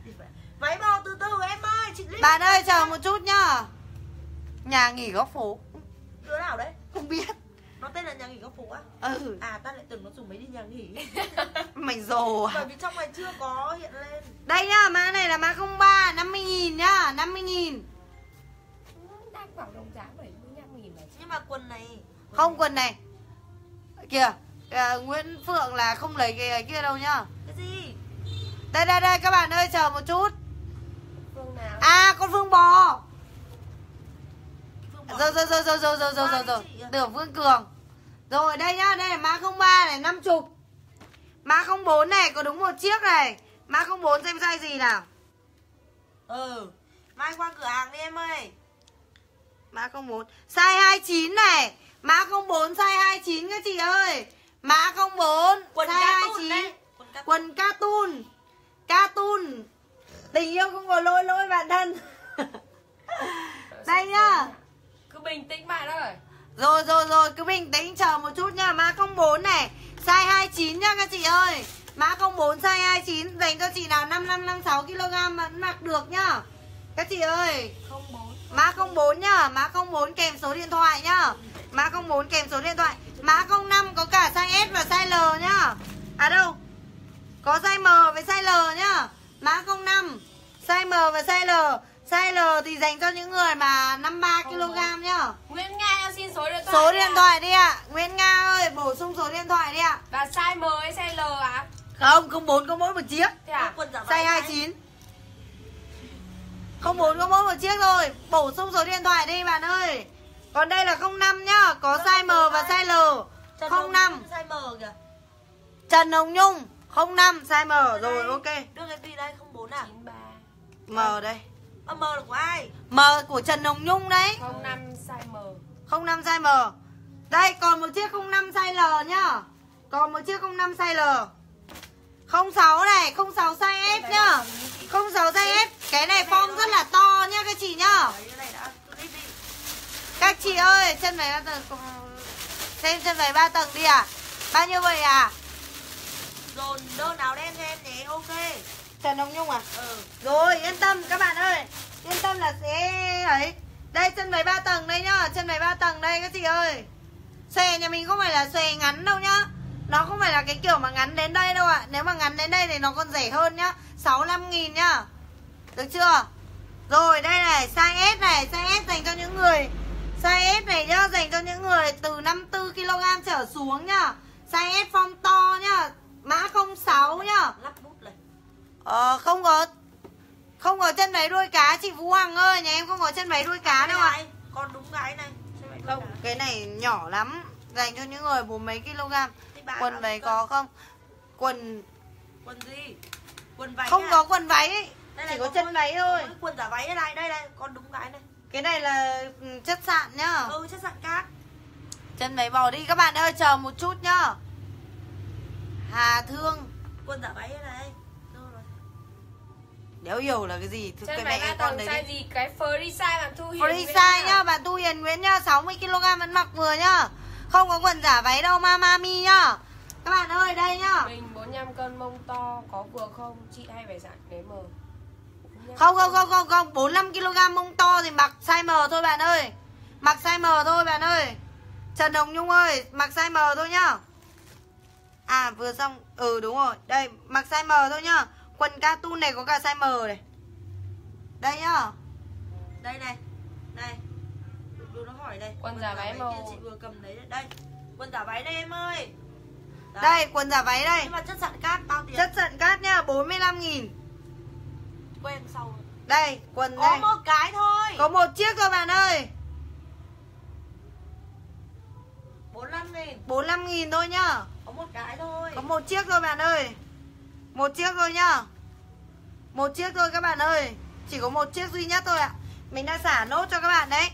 *laughs* Váy bò từ từ em ơi chị Linh. Bạn ơi chờ một chút nhá. Nhà nghỉ góc phố. Đứa nào đấy? Không biết. Nó tên là nhà nghỉ góc phố á? Ừ. À ta lại tưởng nó dùng mấy đi nhà nghỉ. *laughs* Mày rồ à? Bởi vì trong này chưa có hiện lên. Đây nhá mã này là mã 03 50.000 nhá 50.000 Đang bảo đồng giá 75 nghìn mà. Chị Nhưng mà quần này Không quần này. Kìa à, Nguyễn Phượng là không lấy cái kia đâu nhá. Cái gì? Đây đây đây các bạn ơi chờ một chút. Phương nào? À con Phương bò. Rồi rồi rồi rồi rồi rồi rồi rồi. rồi Tưởng Phương Cường. Rồi đây nhá Đây là mã 03 này 50 Mã 04 này có đúng một chiếc này. Mã 04 xem size gì nào. Ừ. Mai qua cửa hàng đi em ơi Mã 04 Size 29 này. Mã 04 size 29 các chị ơi. Mã 04 Quần size ca tun 29 đấy Quần ca Quần cartoon. Cartoon. Tình yêu không có lỗi lỗi bản thân. *laughs* Đây nhá. Cứ bình tĩnh bạn ơi Rồi. Rồi rồi cứ bình tĩnh chờ một chút nha Mã 04 này. Size 29 nha các chị ơi. Mã 04 size 29 Dành cho chị nào 5556 kg vẫn mặc được nhá. Các chị ơi. 04 Mã 04 nhá. Mã 04 kèm số điện thoại nhá. Mã 04 kèm số điện thoại. Mã 05 có cả size S và size L nhá. À đâu? Có size M với size L nhá. Mã 05 Size M và size L. Size L thì dành cho những người mà 53kg nhá. Nguyễn Nga xin số điện thoại Số đi điện thoại đi ạ. Nguyễn Nga ơi bổ sung số điện thoại đi ạ. Và size M hay size L ạ. Không, không bốn có mỗi một chiếc. Thế à? Size 29 Không bốn có mỗi một chiếc thôi. Bổ sung số điện thoại đi bạn ơi. Còn đây là 05 nhá. Có size M và size L. Trần Hồng 05 Nhung Size M kìa. Trần Hồng Nhung 05 size M. Rồi ok. Đưa cái gì đây? 04 à? 93 M đây. Ờ, M là của ai? M của Trần Hồng Nhung đấy. 05 size M. 05 size M. Đây còn một chiếc 05 size L nhá. Còn một chiếc 05 size L 06 này 06 size S nhá. 06 size S Cái này form rất là to nhá các chị nhá. Các chị ơi chân váy ba tầng Xem chân váy ba tầng đi à Bao nhiêu vậy à Dồn đơn áo đen cho em nhé Ok. Trần Hồng Nhung à? Ừ. Rồi yên tâm các bạn ơi. Yên tâm là sẽ ấy. Đây chân váy ba tầng đây nhá Chân váy ba tầng đây các chị ơi. Xòe nhà mình không phải là xòe ngắn đâu nhá Nó không phải là cái kiểu mà ngắn đến đây đâu ạ. Nếu mà ngắn đến đây thì nó còn rẻ hơn nhá. 65 nghìn nhá. Được chưa? Rồi đây này size S này. Size S dành cho những người. Size S này nhá Dành cho những người từ 54kg trở xuống nhá. Size S form to nhá. Mã 06 nhá. Lắp bút này Ờ không có Không có chân váy đuôi cá. Chị Vũ Hoàng ơi Nhà em không có chân váy đuôi cá đâu ạ. Con đúng cái này. Không cái này nhỏ lắm. Dành cho những người bốn mấy kg Quần váy có không? Quần Quần gì? Quần váy Không à? có quần váy. Ấy. Đây Chỉ này, có chân mỗi- váy thôi. mỗi Quần giả váy đây này Đây này Con đúng cái này. Cái này là ừ, chất sạn nhá. Ừ chất dạng cát Chân váy bò đi. Các bạn ơi chờ một chút nhá. Hà Thương. Quần giả váy đây. Này. Đéo hiểu là cái gì? Thực Chân cái váy mẹ ba con đấy size đi. gì? Cái free size bạn Thu Hiền Free size nhá. Bạn Tu Hiền Nguyễn nhá. 60kg vẫn mặc vừa nhá Không có quần giả váy đâu Mama Mi nhá. Các bạn ơi đây nhá. Mình 45 cân mông to Có vừa không? Chị hay phải dặn cái M Không không không không không. 45kg mông to thì mặc size M thôi bạn ơi. Mặc size M thôi bạn ơi. Trần Hồng Nhung ơi Mặc size M thôi nhá. À vừa xong. Ừ đúng rồi. Đây mặc size M thôi nhá. Quần cartoon này có cả size M này. Đây nhá. Đây này. Này hỏi đây. Quần giả váy màu- chị vừa cầm đấy Đây. Quần giả váy đây em ơi. Đấy. Đây quần giả váy đây. Nhưng mà chất dạng cát bao tiền? Chất giận cát nhá 45 nghìn. Quen sau. Rồi. Đây quần Có đây. một cái thôi. Có một chiếc thôi bạn ơi. 45 nghìn. 45 nghìn thôi nhá. Có một cái thôi. Có một chiếc thôi bạn ơi. Một chiếc thôi nhá. Một chiếc thôi các bạn ơi. Chỉ có một chiếc duy nhất thôi ạ. Mình đã xả nốt cho các bạn đấy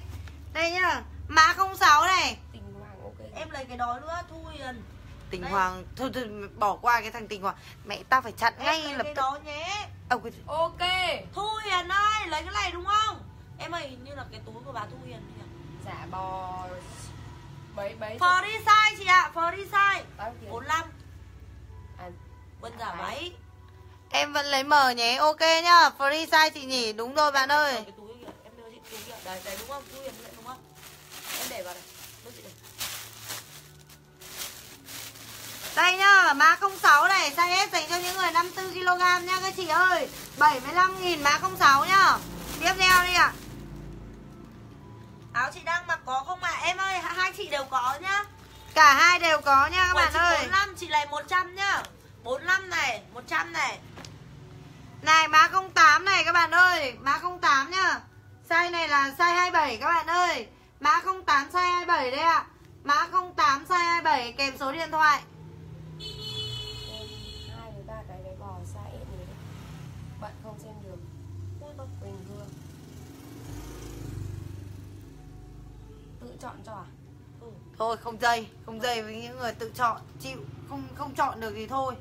Đây nhá Mã 06 này. Tình hoàng ok. Em lấy cái đó nữa Thu Hiền. Tình Đây. Hoàng thôi, thôi bỏ qua cái thằng Tình Hoàng. Mẹ tao phải chặn Em ngay lấy lập cái tức. đó nhé. Cái- Ok. Thu Hiền ơi Lấy cái này đúng không? Em ơi hình như là cái túi của bà Thu Hiền nhỉ. Giả bò. Bấy bấy. Free size chị ạ Free size Bao tiền 45 à, Quần giả váy Em vẫn lấy mở nhé Ok nhá. Free size chị nhỉ Đúng rồi bạn ơi. cái túi kìa Em đưa chị túi kìa. Đấy, đấy đúng không? Thu Hiền đúng không Em để vào này chị đây Đây nhá, mã 06 này, size S dành cho những người 54kg nha các chị ơi. 75.000 mã 06 nhá. Tiếp theo đi ạ. Áo chị đang mặc có không ạ? Em ơi hai chị đều có nhá. Cả hai đều có nha các Của bạn chị ơi. 45 chị lấy 100 nhá. 45 này 100 này. Này má 08 này các bạn ơi. Má 08 nhá. Size này là size 27 các bạn ơi Má 08 size 27 đây ạ Má 08 size 27 kèm số điện thoại hai ba cái đấy bò ết này đấy. Bận không xem được. Bình thường. Tự chọn cho à? Ừ. Thôi không dây Không dây với những người tự chọn Chịu Không không chọn được thì thôi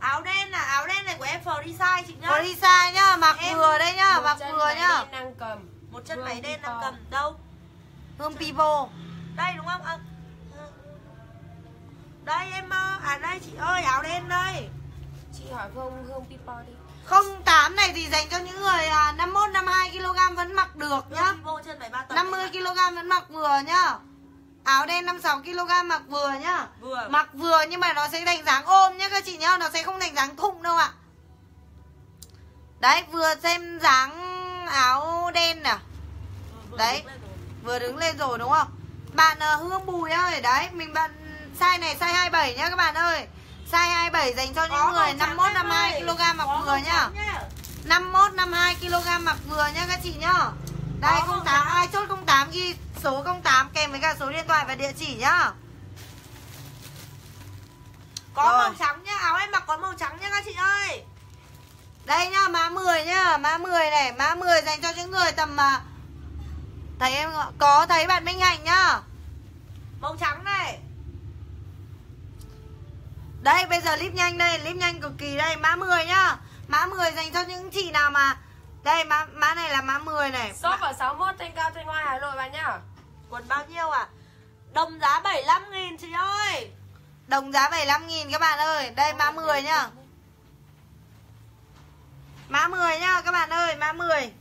áo đen là áo đen này của em Free chị nhá đi xa nhá Mặc Em- vừa đây nhá Mặc vừa nhá đen đang cầm. một chân váy đen đang cầm đâu Hương Pipo đây đúng không à, ừ. đây em ơ, à đây chị ơi áo đen đây Chị hỏi Hương Hương Pipo đi. 08 này thì dành cho những người à, 51 52 kg vẫn mặc được nhá. vô chân váy ba tầng 50 kg vẫn mặc vừa nhá. Áo đen 56 kg mặc vừa nhá. vừa Mặc vừa nhưng mà nó sẽ thành dáng ôm nhá các chị nhá, nó sẽ không thành dáng thụng đâu ạ. Đấy, vừa xem dáng áo đen nè, vừa đấy. Vừa đứng lên rồi đúng không? Bạn à, Hương Bùi ơi, đấy, mình bạn size này size 27 nhá các bạn ơi. Size 27 dành cho những người màu trắng 51 em 52 ơi. kg mặc vừa nhá. nhá 51 52 kg mặc vừa nhá các chị nhá. Đây Có 08 không? ai chốt 08 ghi số 08 kèm với cả số điện thoại và địa chỉ nhá. có Rồi. màu trắng nhá áo em mặc có màu trắng nhá các chị ơi Đây nhá, mã 10 nhá, mã 10 này, mã 10 dành cho những người tầm mà Thấy em không có thấy bạn Minh Hạnh nhá. màu trắng này Đây bây giờ clip nhanh đây, clip nhanh cực kỳ đây, mã 10 nhá. Mã 10 dành cho những chị nào mà đây mã mã này là mã 10 này. Shop ở 61 trên cao trên ngoài Hà Nội bạn nhá. quần bao nhiêu à đồng giá 75 nghìn chị ơi Đồng giá 75 000 các bạn ơi. Đây mã 10 nhá. Mã 10 nhá các bạn ơi, mã 10.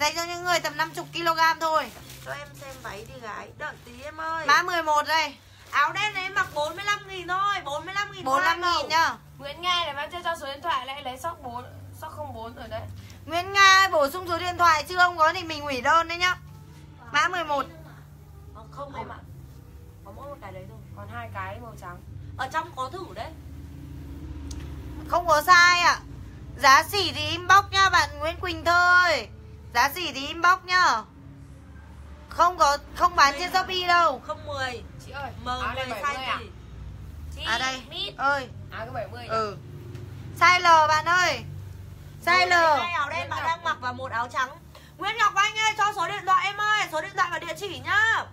Dành cho những người tầm 50 kg thôi. cho em xem váy đi gái đợi tí em ơi Mã 11 đây, áo đen này em mặc 45 nghìn thôi 45 nghìn 45 000 nhá. Nguyễn Nga này bạn chưa cho số điện thoại lại lấy shop 4 shop 04 rồi đấy. Nguyễn Nga bổ sung số điện thoại chưa không có thì mình hủy đơn đấy nhá. Mã 11. không không em ạ có mỗi một cái đấy thôi Còn hai cái màu trắng. ở trong có thử đấy Không có sai ạ. Giá xỉ thì inbox nha bạn Nguyễn Quỳnh Thơ ơi. Giá xỉ thì inbox nhá. Không có không bán trên Shopee đâu. không 10 Chị ơi, m áo 10 này size 70 à? gì Chị À đây. Mít. Ơi. Áo cái 70 nhỉ? Ừ. Size L bạn ơi. Size L. hai áo đen bạn đang mặc và một áo trắng Nguyễn Ngọc Anh ơi cho số điện thoại em ơi số điện thoại và địa chỉ nhá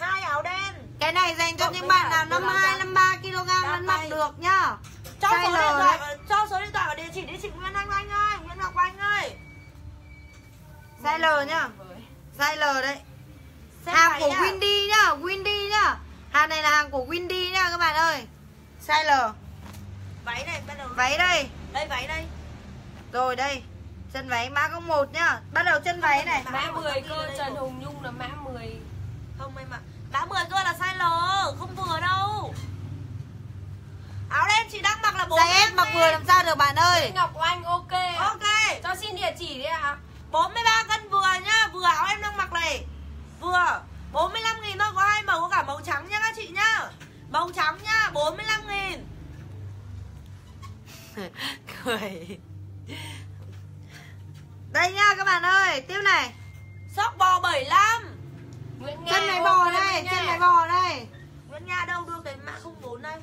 hai áo đen Cái này dành cho Cộng những bạn nào đồ 52 áo 53 kg vẫn mặc được nhá. cho Size số L điện thoại cho số điện thoại và địa chỉ đi chị Nguyễn Anh Anh ơi Nguyễn Ngọc Anh ơi Size L nhá. Size L đấy. Xem Hàng của nhá. Windy nhá, Windy nhá. Hàng này là hàng của Windy nhá các bạn ơi. Size L. váy này bắt đầu Váy đây. đây váy đây Rồi đây. Chân váy mã 01 nhá. Bắt đầu chân váy này. Mã 10 cơ Trần Hùng Nhung là mã 10. không em ạ mã 10 cơ là size L không vừa đâu áo đen chị đang mặc là 45 Size S mặc vừa làm sao được bạn ơi. Ngọc Oanh ok. ok Cho xin địa chỉ đi ạ. 43 cân vừa nhá Vừa áo em đang mặc này Vừa 45 nghìn thôi có hai màu có cả màu trắng nhá các chị nhá Màu trắng nhá 45 nghìn *laughs* Cười. Đây nha các bạn ơi, tiếp này. Sóc bò 75 Nguyễn Nga. Chân ok bò đây, chân váy bò đây. Nguyễn Nga đâu đưa cái mã 04 đây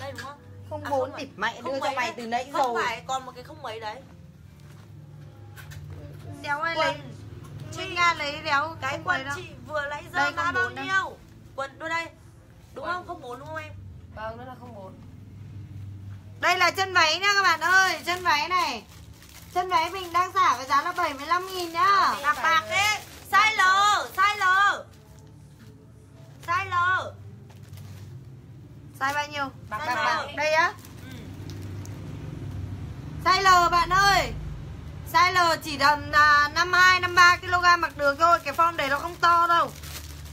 Đây đúng không? Không À, bốn phải. tịp mẹ Không đưa cho mày đấy. từ nãy Không rồi. phải còn một cái không mấy đấy Đéo ai lấy. Quần Chị chị Nga lấy đéo Cái không quần chị vừa lấy giờ mã không bao bốn nhiêu Quần đưa đây Đúng Quần. không? Không 04 đúng không em? Vâng, nó là 04. Đây là chân váy nha các bạn ơi, chân váy này. Chân váy mình đang xả với giá là 75 000 nhá. Đây. Bạc bạc đấy Size L Size L Size L Size bao nhiêu? Bạc Bạc bạc. Đây á. ừ. Size L bạn ơi. Size L chỉ tầm à, 52 53 kg mặc được thôi, cái form đấy nó không to đâu.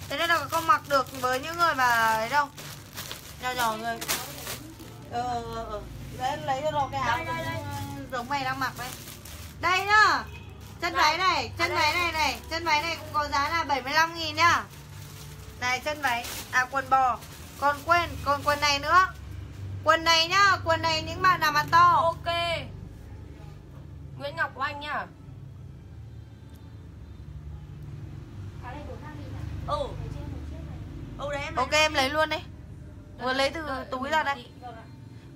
Thế nên là không mặc được với những người mà ấy đâu. Nhỏ nhỏ người. Ờ ờ ờ. Đấy lấy cho cái áo Đây, đây, đây. giống mày đang mặc đây. Đây nhá. Chân váy này, chân váy này này, chân váy này cũng có giá là 75 000 nhá. Này chân váy, à quần bò. Còn quên, còn quần này nữa. Quần này nhá, quần này những bạn nào mà to. Ok. Nguyễn Ngọc Oanh nhá ừ. Ừ đấy em Ok em lấy luôn đi. Vừa lấy từ Đợi, túi đợi ra đây.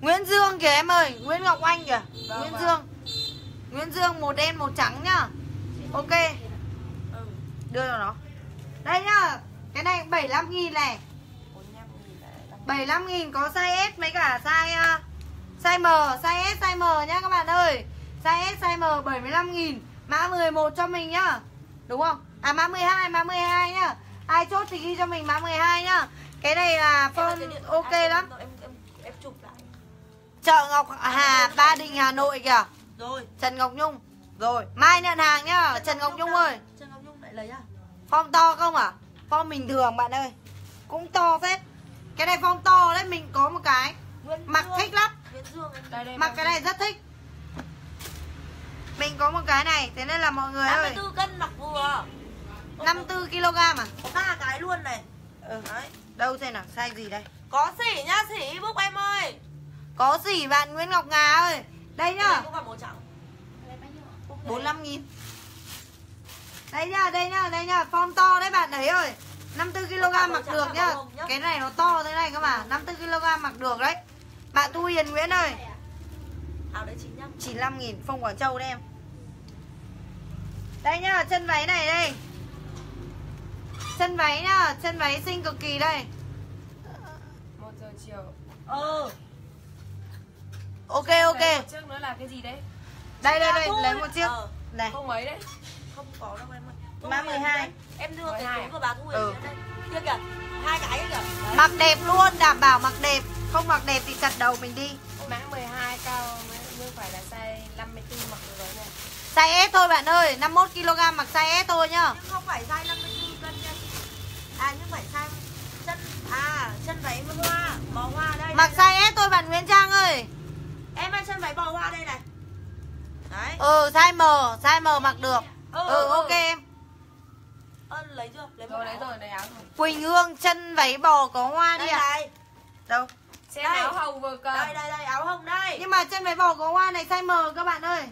Nguyễn Dương kìa em ơi Nguyễn Ngọc Oanh kìa. Vâng, Nguyễn vâng. Dương. Nguyễn Dương một đen một trắng nhá. Ok. Ừ. đưa cho nó. Đây nhá Cái này 75 nghìn này. 45 nghìn lại là 75 nghìn có size S mấy cả size uh, Size M, size S, size M nhá các bạn ơi Size S, size M 75 nghìn. Mã 11 cho mình nhá. Đúng không? À mã 12, mã 12 nhá. Ai chốt thì ghi cho mình mã 12 nhá. Cái này là phone ok à, lắm. em em em chụp lại. Chợ Ngọc Hà, Ba Đình, Hà Nội kìa. Rồi. Trần Ngọc Nhung. Rồi, mai nhận hàng nhá. Trần Ngọc Nhung đâu? ơi. Trần Ngọc Nhung lại lấy à? Form to không à? Form bình thường bạn ơi. Cũng to phết. Cái này form to đấy, mình có một cái. Nguyễn Mặc Dương. thích lắm. Mặc cái này rất thích Mình có một cái này Thế nên là mọi người ơi. 84 cân mặc vừa 54 kg à? có ba cái luôn này. Ừ. đấy. Đâu xem nào size gì đây? Có xỉ nhá xỉ ebook em ơi. Có gì bạn Nguyễn Ngọc Ngà ơi. Đây nhá. Cả màu trắng. 45 nghìn. Đây nhá, đây nhá, đây nhá Form to đấy bạn đấy ơi. 54 kg Có cả mặc màu được nhá. Cái này nó to thế này cơ mà. 54 kg mặc được đấy. Bạn Thu Hiền Nguyễn ơi. Áo đấy 95 95 nghìn Phong Quảng Châu đấy em. Đây nhá, chân váy này đây. Chân váy nhá, chân váy xinh cực kỳ đây. 1 giờ chiều. Ờ. Ok ok. Trước nữa là cái gì đấy? Đây đây đây, Thôi. lấy một chiếc. Ờ, Này, Không mấy đấy. Không có đâu em ơi. Huyền 12. đây. em đưa cái 12 túi của bà Thu Huyền Ừ. đây. Kia kìa hai cái kìa. Đấy. mặc đẹp luôn, đảm bảo mặc đẹp. Không mặc đẹp thì chặt đầu mình đi. Mã 12 cao phải là size 54 mặc được rồi này Size S thôi bạn ơi 51 kg mặc size S thôi nhá. Nhưng không phải size 54 cân nha chị. À nhưng phải size chân à chân váy hoa bò hoa đây Mặc đây, size S thôi bạn Nguyễn Trang ơi. Em ơi chân váy bò hoa đây này. Đấy. Ừ size M Size M mặc được. Ừ, Ừ ừ. ok em. Ơ lấy chưa? Lấy Rồi lấy rồi lấy áo rồi. Quỳnh Hương chân váy bò có hoa đi đây ạ. này. Đâu Xem Đây. áo hồng vừa cầm. Đây đây đây áo hồng đây. Nhưng mà chân váy bò có hoa này size M các bạn ơi.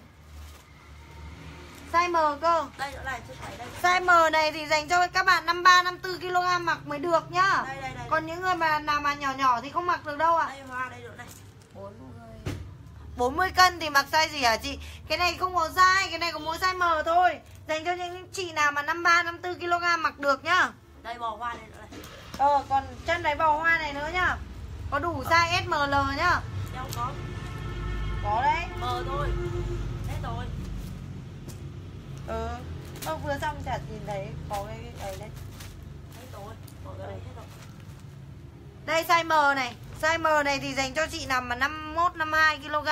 Size M cơ. Đây nữa này đây Size M này thì dành cho các bạn 53, 54 kg mặc mới được nhá. Đây đây đây Còn những người mà nào mà nhỏ nhỏ thì không mặc được đâu ạ. Đây hoa đây nữa này. 40 40 cân thì mặc size gì hả chị? Cái này không có size, cái này có mỗi size M thôi. Dành cho những chị nào mà 53, 54 kg mặc được nhá. Đây bò hoa đây nữa này. Ờ, còn chân váy bò hoa này nữa nhá Có đủ size S, M, L nhá. Đeo có. Có đấy. Mờ thôi. Hết rồi. Ừ. Ờ, vừa xong chả nhìn thấy có cái ấy đấy. Hết rồi. Ra hết rồi. Đây size M này. Size M này thì dành cho chị nào mà 51, 52 kg.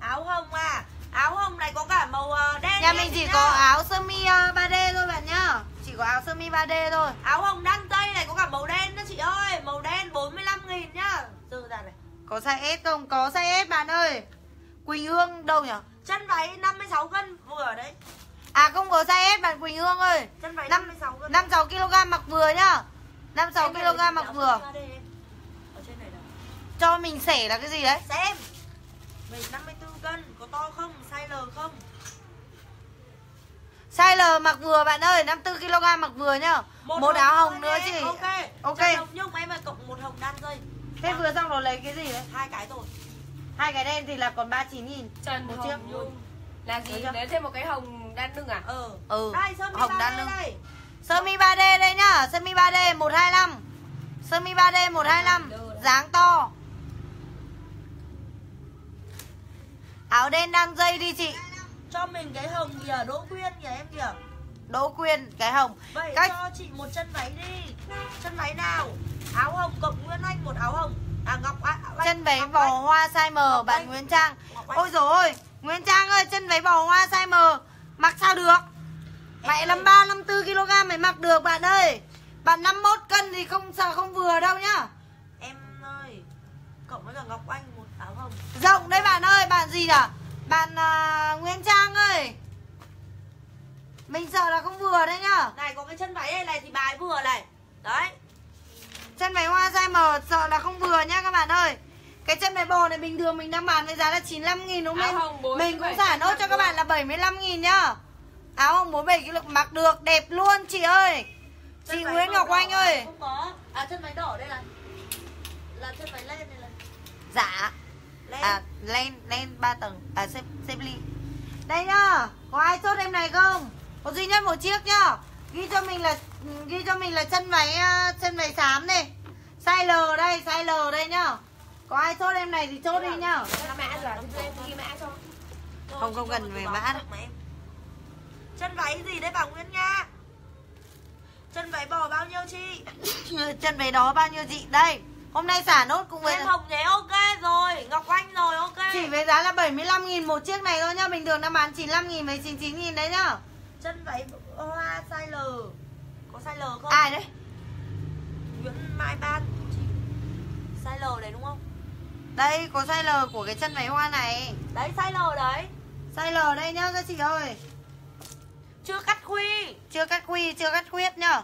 Áo hồng à. Áo hồng này có cả màu ờ, đen Nhà mình chỉ nhá. có áo sơ mi ờ, 3D thôi bạn nhá Chỉ có áo sơ mi 3D thôi. Áo hồng đan tây này có cả màu đen đó chị ơi. Màu đen 45 nghìn nhá. Dư ra này. Có size S không? Có size S bạn ơi. Quỳnh Hương đâu nhỉ? chân váy 56 cân vừa đấy. À không có size S bạn Quỳnh Hương ơi. Chân váy Năm- 56 cân. 56 kg mặc vừa nhá. 56 Em ơi, lấy kg mặc vừa. Cho mình sẻ là cái gì đấy? Xem. Mình 54 cân có to không? Size L không Size L mặc vừa bạn ơi 54 kg mặc vừa nhá. Một, áo hồng nữa chị. Ok. Ok. Chân hồng nhung em ơi cộng một hồng đan dây Thế vừa xong rồi lấy cái gì đấy? Hai cái rồi. Hai cái đen thì là còn 39 nghìn. Trần Một chiếc. Nhung. Là gì? Lấy thêm một cái hồng đan lưng à? ờ Ừ. Đây sơ mi Hồng ba đan lưng. đây. Sơ mi 3D đây nhá. Sơ mi 3D 125 Sơ mi 3D 125 Dáng to. Áo đen đan dây đi chị cho mình cái hồng kìa đỗ quyên kìa em kìa. Đỗ Quyên cái hồng. Vậy Cách cho chị một chân váy đi. Chân váy nào? Áo hồng cộng nguyên anh một áo hồng. À ngọc à, à, chân váy Ngọc bò Anh. hoa size M Ngọc bạn Anh. Nguyễn Trang. Ngọc Anh. Ôi dồi ôi Nguyễn Trang ơi chân váy bò hoa size M. Mặc sao được? Mẹ ơi. 53 54 kg mới mặc được bạn ơi. Bạn 51 cân thì không sợ không vừa đâu nhá. Em ơi cộng với cả ngọc anh một áo hồng. Rộng đấy bạn ơi Bạn gì nhỉ Bạn à, Nguyễn Trang ơi. Mình sợ là không vừa đấy nhá. Này có cái chân váy này này thì bài vừa này. Đấy. Chân váy hoa size M sợ là không vừa nhá các bạn ơi. Cái chân váy bò này bình thường mình đang bán với giá là 95 nghìn đúng không? hồng Mình cũng xả nốt cho các bạn là 75 nghìn nhá. Áo hồng 47 kg mặc được đẹp luôn chị ơi. Chị Chân váy Nguyễn Ngọc đỏ Oanh ơi. Không có. À chân váy đỏ đây là Là chân váy len đây là Dạ Len À lên lên 3 tầng. À xếp xếp ly Đây nhá Có ai chốt em này không? Có duy nhất một chiếc nhá. Ghi cho mình là Ghi cho mình là chân váy à, Chân váy xám này. Size L đây Size L đây nhá. Có ai chốt em này thì chốt đi nhá. Không, không cần về mã đâu. Chân váy gì đấy bảo Nguyễn Nga Chân váy bò bao nhiêu chị? *coughs* Chân váy đó bao nhiêu chị? Đây Hôm nay xả nốt cùng với Em Hồng thế ok rồi. Ngọc Oanh rồi ok. Chỉ với giá là 75 nghìn một chiếc này thôi nhá. Bình thường đang bán 95 nghìn với 99 nghìn đấy nhá. Chân váy hoa size L. Có size L không? Ai đấy? Nguyễn Mai Ban Size L đấy đúng không? Đây có size L của cái chân váy hoa này. Đấy size L đấy. Size L đây nhá các chị ơi. Chưa cắt khuy. Chưa cắt quy, chưa cắt khuyết nhá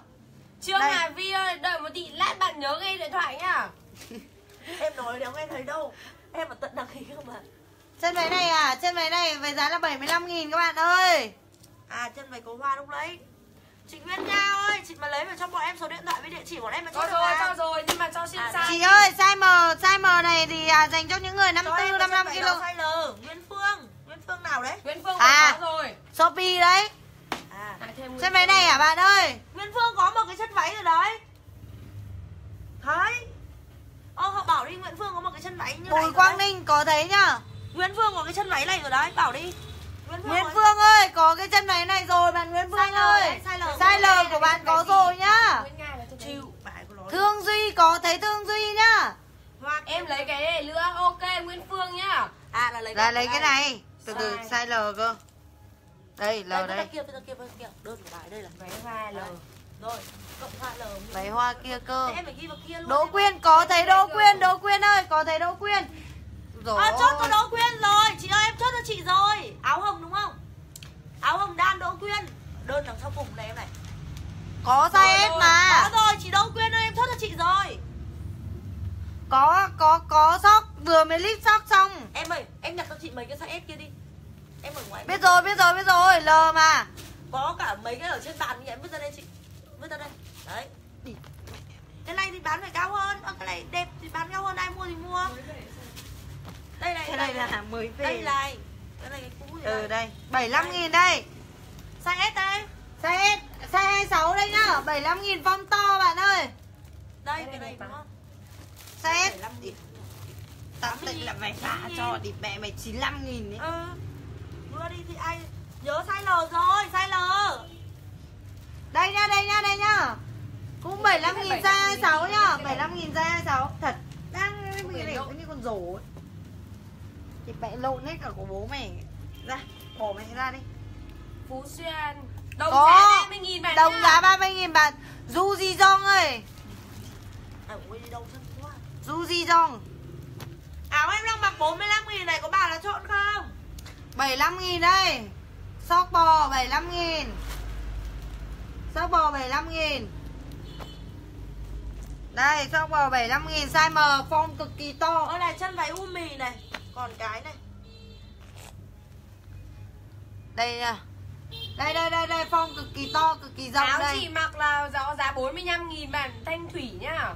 Trương Đây. Hà Vi ơi, đợi một tí, lát bạn nhớ nghe điện thoại nhá. *laughs* Em nói nếu nghe thấy đâu. Em mà tận đăng ký không mà. Chân váy này à, chân váy này với giá là 75 nghìn các bạn ơi. À chân váy có hoa lúc đấy. Chị Nguyễn Nga ơi Chị mà lấy vào cho bọn em số điện thoại với địa chỉ bọn em mà Cho được rồi, cho rồi, nhưng mà cho xin À, sai Chị ơi, size M, size M này thì à, dành cho những người Cho em 54, cái 55 chân váy kg. size L. Nguyễn Phương. Nguyễn Phương nào đấy? Nguyễn Phương À. có rồi. Shopee đấy À à, váy Phương. này à bạn ơi. Nguyễn Phương có một cái chân váy rồi đấy. Thấy. Ô họ bảo đi Nguyễn Phương có một cái chân váy như này Bùi Quang. Ninh có thấy nhá. Nguyễn Phương có cái chân váy này rồi đấy Bảo đi. Nguyễn Phương, Nguyễn Phương ơi, có cái chân váy này rồi bạn Nguyễn Phương L ơi. đấy, size L. Size L của bạn có rồi nhá. Chịu. Phải của nó Thương Duy có thấy Thương Duy nhá. Hoa Em lấy cái này nữa, ok Nguyễn Phương nhá. À là lấy Là lấy cái này. Từ từ Size. size L cơ Đây L Đây, đây kia, đây kia, đây kia. Đơn của bài đây là Váy hoa L Rồi Cộng hoa L Váy hoa kia cơ. Em phải ghi vào kia luôn. Đỗ. Quyên có thấy Đỗ Quyên Đỗ Quyên ơi có thấy Đỗ Quyên. Rồi À, chốt có Đỗ Quyên rồi. Chị ơi em chốt cho chị rồi. Áo hồng đúng không? Áo hồng đan Đỗ Quyên. Đơn đằng sau cùng này em này. Có size Rồi, S mà. Có rồi chị Đỗ Quyên ơi em chốt cho chị rồi. Có có có sóc vừa mới lít sóc xong. Em ơi em nhặt cho chị mấy cái size S kia đi Em ở ngoài biết rồi biết rồi biết rồi L mà. Có cả mấy cái ở trên bàn em vứt ra đây chị. Vứt ra đây. Đấy. Cái này thì bán phải cao hơn. Cái này đẹp thì bán cao hơn ai mua thì mua. Đây này cái này là mới về. Đây này. Cái này cái cũ gì ừ đây. đây. 75 nghìn đây. Size S đây. Size S size 26 đây nhá. 75 nghìn phong to bạn ơi. Đây cái này đúng không? Size S. 75 nghìn. Tao định là mày trả cho thì mẹ mày 95 nghìn ấy. Ừ Đưa đi thì ai Nhớ size L rồi Size L đây nhá đây nhá đây nhá. Cũng 75 nghìn size 26 nhá 75 nghìn size 26 thật đang bị này như con rổ ấy. Thì mẹ lộn hết cả của bố mày ra bỏ mẹ ra đi. Phú Xuyên Đồng Có. giá 30 nghìn bạn đồng nhá. giá 30 nghìn bạn. Du di dong ơi. À ui du di dong Áo em đang mặc 45 nghìn này có bà là trộn không 75 nghìn đây. Sóc bò 75 nghìn. Sóc bò 75 nghìn. Đây sóc bò 75 nghìn. Size M phong cực kỳ to. Ôi này chân váy u mì này Còn cái này. Đây nha Đây đây đây đây phong cực kỳ to cực kỳ rộng Áo đây. chị mặc là giá, giá 45 nghìn bạn Thanh Thủy nhá.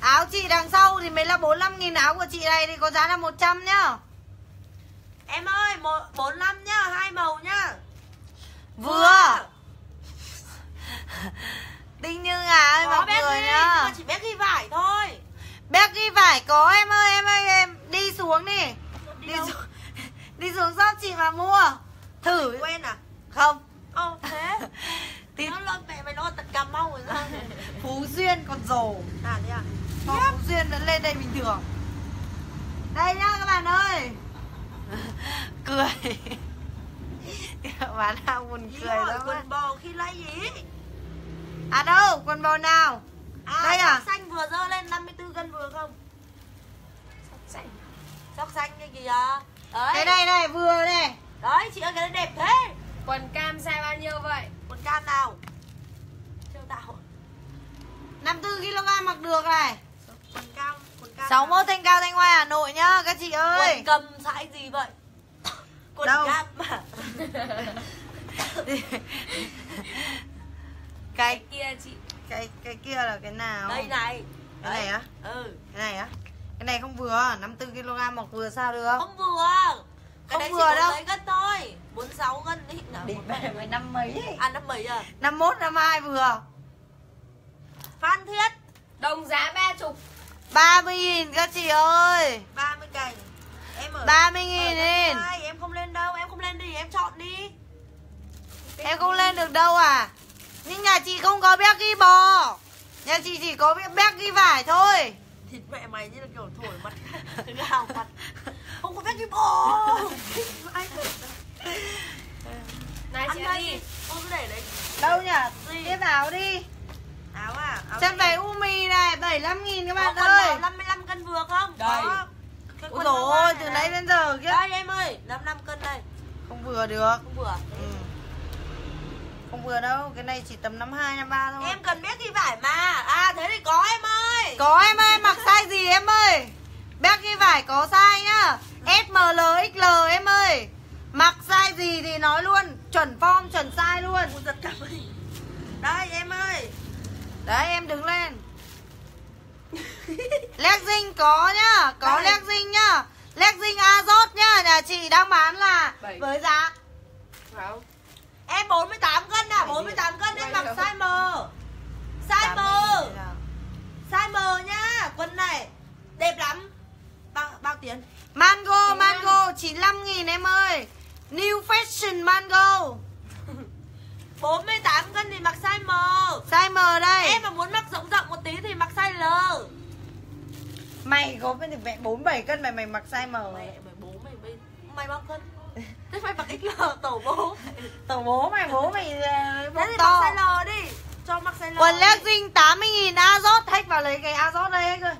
Áo chị đằng sau thì mới là 45 nghìn. Áo của chị này thì có giá là 100 nhá Em ơi một, 45 nhá hai màu nhá. Vừa. Đinh như ngà ơi Có mọi bé người ghi nhá. chỉ bé ghi vải thôi. Bác ghi vải có em ơi em ơi em Đi xuống đi. Đi Đi đâu? xuống Đi xuống shop chị mà mua. Thử. Quen à? Không. Ồ thế? *laughs* Thì Nó lên mẹ mày nó tận Cà Mau rồi sao? *laughs* Phú Duyên còn rổ À thế à? Phú Duyên vẫn lên đây bình thường Đây nhá các bạn ơi *laughs* Cười. *laughs* Bán hàng buồn cười lắm quần bò khi lấy gì À đâu quần bò nào? À Đây à? sóc xanh vừa dơ lên 54 cân vừa không? Xanh. Sóc xanh cái kìa. Đấy. Cái này này vừa này Đấy chị ơi cái này đẹp thế. Quần cam size bao nhiêu vậy? Quần cam nào? Trêu tạo 54kg mặc được này. Quần cam Quần can 61 thanh cao thanh hoa Hà Nội nhá các chị ơi. Quần cầm sai gì vậy? *laughs* Quần Đâu? cam mà. *laughs* Cái kia chị. Cái cái kia là cái nào? Đây này. Cái này á? Ừ. Cái này á? Cái này không vừa 54 kg một vừa sao được? Không vừa. Cái Không đấy vừa chỉ đâu. mấy cân thôi. 46 cân đi nào đi về với năm mấy ấy. À năm mấy à? 51 52 vừa. Phan Thiết. Đồng giá ba chục 30 nghìn các chị ơi. 30 cành. Em ở 30 ở nghìn lên. Em không lên đâu Em không lên đi Em chọn đi. Em không lên được đâu à? Nhưng nhà chị không có béc ghi bò. Nhà chị chỉ có béc ghi vải thôi. Thịt mẹ mày như là kiểu thổi mặt *laughs* Gào mặt. Không có biết cái bò. Này chị Ăn đi cứ để đấy. Đâu nhỉ? Tiếp áo đi Áo à áo Chân váy Umi này 75 nghìn các bạn quần ơi. nào 55 cân vừa không? Đây. Có. Cái Ôi dồi ôi từ nãy đến giờ kia. Đây em ơi 55 cân đây. Không vừa được. Không vừa. Ừ. Không vừa đâu Cái này chỉ tầm 52 53 thôi. Em cần biết ghi vải mà. À thế thì có em ơi. Có em ơi mặc size gì em ơi? Béc ghi vải có size nhá. SML XL em ơi. Mặc size gì thì nói luôn Chuẩn form chuẩn size luôn. Giật cả mình. Đây em ơi Đấy em đứng lên. Legging có nhá Có Đây. legging nhá. Legging Azot nhá Nhà chị đang bán là Bảy. Với giá không Em 48 cân à 48 cân em mặc size M. Size M. 80 nghìn. Nào. Size M nhá Quần này Đẹp lắm. Bao, bao tiền? Mango Mango 95 nghìn em ơi. New fashion Mango 48 cân thì mặc size M. Size M đây. Em mà muốn mặc rộng rộng một tí thì mặc size L. Mày có bên mẹ 47 cân mày mày mặc size M Mẹ mày bố mày bây Mày bao cân? Thế mày mặc XL tổ bố. Tổ bố mày bố mày ờ, Thế bụng thì to mặc size L đi. Cho mặc size L. Quần legging 80 nghìn Azot Thách vào lấy cái Azot đây cơ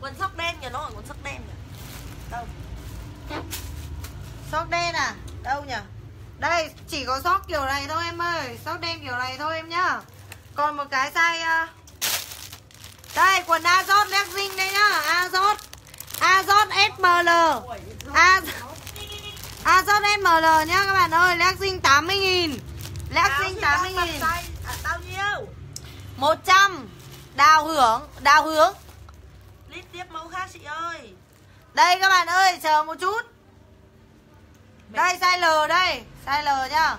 Quần sóc đen kìa nó là quần sóc đen kìa Đâu? Sóc đen à? Đâu nhỉ Đây chỉ có sóc kiểu này thôi em ơi. Sóc đen kiểu này thôi em nhá. Còn một cái size ờ, Đây quần Azot legging đây nhá. Azot Azot SML Az Azot SML nhá các bạn ơi. Legging 80 nghìn. Legging 80 mặc nghìn. à, Bao nhiêu? 100 Đào hưởng Đào hướng Lít tiếp mẫu khác chị ơi. Đây các bạn ơi chờ một chút Đây size L đây. Size L nhá.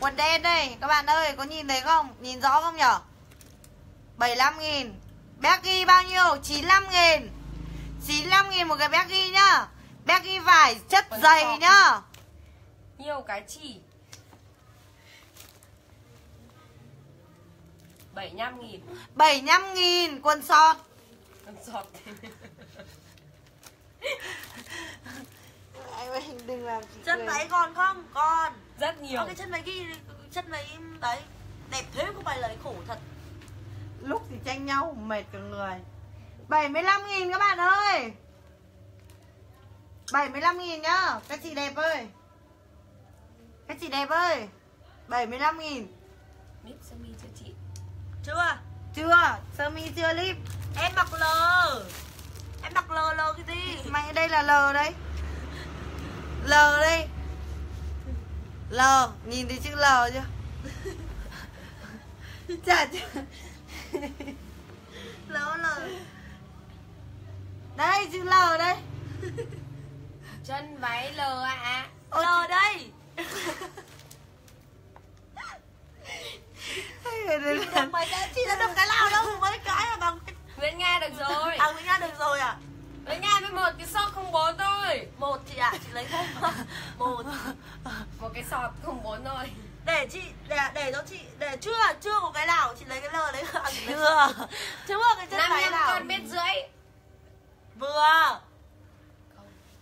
Quần đen đây Các bạn ơi có nhìn thấy không? Nhìn rõ không nhở? 75 nghìn. Baggy bao nhiêu? 95 nghìn. 95 nghìn một cái baggy nhá. Baggy vải chất Quần dày nhá. Nhiều cái chỉ. 75 nghìn. 75 nghìn quần sọt. Con sọt *laughs* Anh ơi đừng làm chị Chân cười. váy còn không? Còn rất nhiều. Có cái chân váy ghi Chân váy đấy Đẹp thế không phải lời khổ thật. Lúc thì tranh nhau mệt cả người. 75 nghìn các bạn ơi. 75 nghìn nhá. Các chị đẹp ơi. Các chị đẹp ơi. 75 nghìn. Nếp sơ mi cho chị? Chưa. Chưa. Sơ mi chưa lip. Em mặc L Em mặc L L cái gì? Mày đây là L đấy L đây L Nhìn thấy chữ L chưa? *laughs* Chả chưa L L. Đây chữ L đây. Chân váy L ạ. L đây Đây. Là- Mày đã chị đã được cái nào đâu? Mấy cái là bằng Nguyễn Nga được rồi. À Nguyễn Nga được rồi à Nguyễn Nga với một cái sọt không bốn thôi. Một chị ạ Chị lấy thêm *laughs* Một. Một cái sọt không bốn thôi. Để chị để để cho chị để chưa chưa có cái nào chị lấy cái L đấy. *laughs* À, lấy- Chưa. chưa cái chân váy năm nào. con mét rưỡi. Vừa.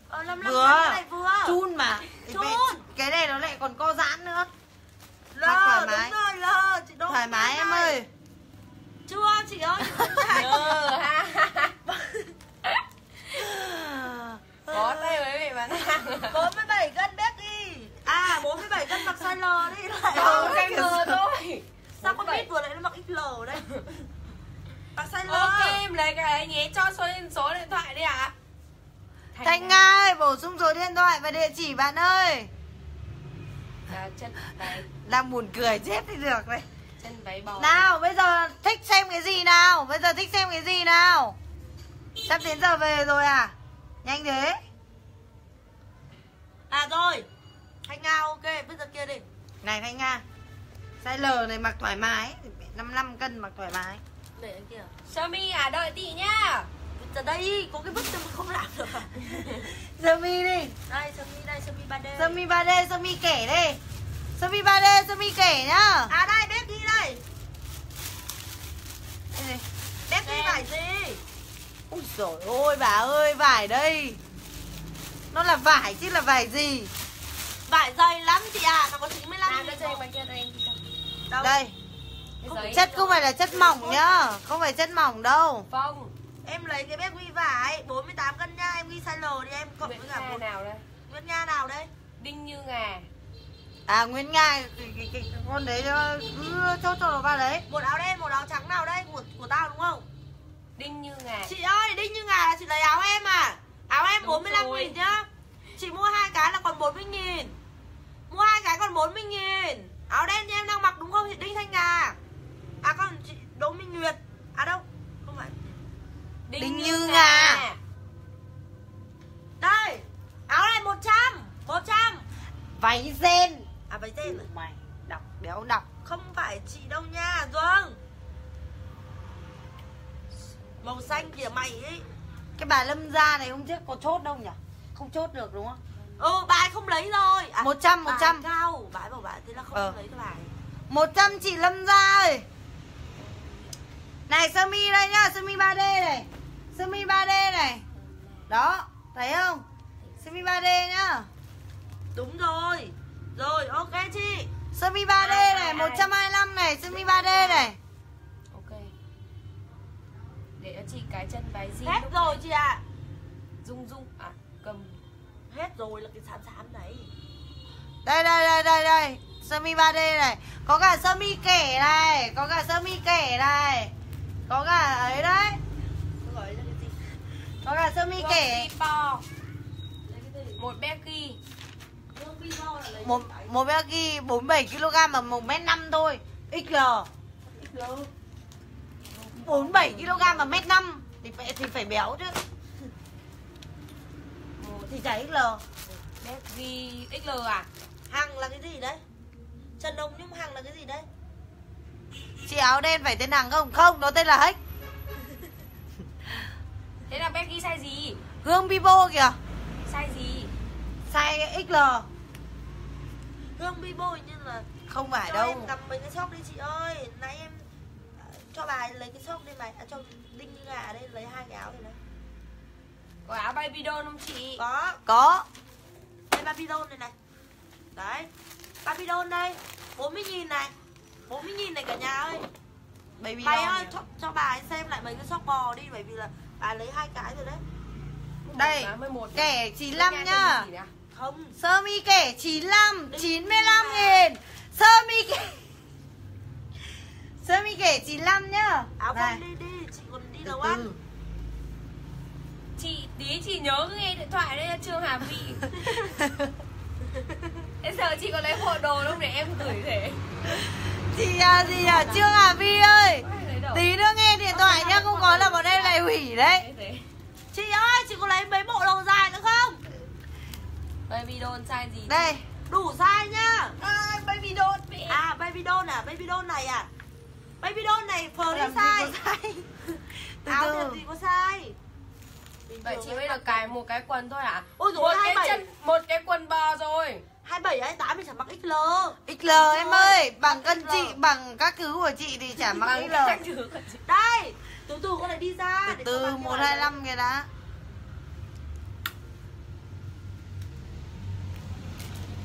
Ờ, năm Vừa. cái này vừa. Chun mà. Chun. Cái này nó lại còn co giãn nữa. L thoải mái. đúng rồi L chị đúng Thoải mái em này. ơi. Chưa chị ơi chị vẫn chạy. Ờ, ha. Có tay với mẹ bán hàng. 47 cân Becky À 47 cân mặc size L đi lại Không, cái mờ thôi. Sao? Con biết vừa lại nó mặc XL đây? Mặc size L Ok, em lấy cái ấy nhé. Cho số số điện thoại đi ạ. Thanh Nga ơi, bổ sung số điện thoại và địa chỉ bạn ơi. À, chân váy. Đang buồn cười chết đi được đấy. Chân váy bò. Nào, bây giờ thích xem cái gì nào? Bây giờ thích xem cái gì nào Sắp đến giờ về rồi à? Nhanh thế. À rồi. Thanh Nga ok Bây giờ kia đi. Này Thanh Nga. Size L này mặc thoải mái. 55 cân mặc thoải mái. Để anh kia. Sơ mi à đợi tí nhá. Giờ đây có cái bức mà không làm được à? *laughs* Sơ mi đi. Đây sơ mi đây sơ mi 3D Sơ mi 3D, sơ mi kể đi. Sơ mi 3D, sơ mi kể nhá. À đây bếp ghi đây. Đây. Bếp Xem. vải gì Ui dồi ôi bà ơi vải đây. Nó là vải chứ là vải gì? Vải dày lắm chị ạ Nó có 95 à nghìn cho Đâu? Đây. Giấy Chất không phải là chất mỏng nhá Không phải chất mỏng đâu. Phong Em lấy cái bếp ghi vải 48 cân nha Em ghi size L đi em cộng Nguyễn với cả một nào đây? Nguyễn Nga nào đây? Đinh Như Ngà À Nguyễn Nga cái, cái, cái, cái con đấy ờ, cứ chốt cho nó vào đấy. Một áo đen một áo trắng nào đây? Của, của tao đúng không Đinh Như Ngà. Chị ơi Đinh Như Ngà chị lấy áo em à? Áo em Đúng 45 rồi. nghìn nhá. Chị mua hai cái là còn 40 nghìn. Mua hai cái còn 40 nghìn. Áo đen như em đang mặc đúng không chị Đinh Thanh Ngà? À còn chị Đỗ Minh Nguyệt. À đâu? Không phải. Đinh Như Ngà. Đây Áo này 100 100 Váy ren À váy tên à? Mày đọc đéo đọc. Không phải chị đâu nha. Dương Màu xanh kìa mày ấy. Cái bà Lâm Gia này hôm trước có chốt đâu nhỉ? Không chốt được đúng không? Ừ bà ấy không lấy rồi. À, 100, bà ấy 100. cao. Bà ấy bảo bà ấy thế là không Ờ. lấy cái bài 100 chị Lâm Gia ơi. Này sơ mi đây nhá Sơ mi 3D này. Sơ mi 3D này. Đó Thấy không? Sơ mi 3D nhá. Đúng rồi. Rồi ok chị. Sơ mi 3D Ai, này ai, 125 này Sơ mi 3D này Để cho chị cái chân váy gì Hết rồi này. chị ạ. Dung dung À cầm. Hết rồi là cái xám xám đấy. Đây đây đây đây đây. Sơ mi 3D này. Có cả sơ mi kẻ này. Có cả sơ mi kẻ này. Có cả ấy đấy. Có cả sơ mi kẻ. Lấy cái gì Một Becky Hương Vivo là lấy Một, cái một baggy 47kg mà 1m5 thôi XL XL 47kg mà 1m5 thì phải, thì phải béo chứ. Thì chả XL Becky XL à? Hằng là cái gì đấy? Trần Đông Nhung Hằng là cái gì đấy? Chị áo đen phải tên Hằng không? Không, nó tên là Hách *laughs* Thế là Becky size gì? Hương Bibo kìa. Size gì? Size XL Hương Vivo hình như là Không phải đâu. em cầm mấy cái shop đi chị ơi. Nãy em cho bà ấy lấy cái shop đi mày. À, Cho Đinh Như Ngà đây lấy hai cái áo này này. Có áo baby doll không chị? Có. Có. Đây Babylon này này. Đấy. Babylon đây. 40 nghìn này. 40 nghìn này cả nhà ơi. Baby Mày doll ơi kìa. cho, cho bà ấy xem lại mấy cái shop bò đi Bởi vì là bà lấy hai cái rồi đấy. Đây, 11 kẻ 95 nhá. Không. Sơ mi kẻ 95 95 nghìn. Sơ mi kẻ Sơ mi kẻ 95 nhá. Áo Này. đi đi Chị còn đi từ. ăn? Chị tí chị nhớ nghe điện thoại đây là Trương Hà Vị Bây giờ chị có lấy bộ đồ không để em gửi thế. Chị à gì à? Trương Hà Vi ơi. Đâu? Tí nữa nghe điện thoại nhá Không có là bọn em lại hủy đấy. Thế thế. Chị ơi chị có lấy mấy bộ đồ dài nữa không? Baby doll size gì? Đây Đủ size nhá. À, Baby doll mẹ. À baby doll à? Baby doll này à Baby doll này phờ đi size. *laughs* Từ Áo từ. gì có Bình Vậy chị mặc được cài một cái quần thôi à Ôi dồi một ôi, cái 27. chân Một cái quần bò rồi 27 28 thì chẳng mặc XL XL em ơi Bằng cân chị Bằng các thứ của chị thì chả mặc XL. Đây Từ từ con này đi ra Từ để từ cho bạn kia 125 kìa đã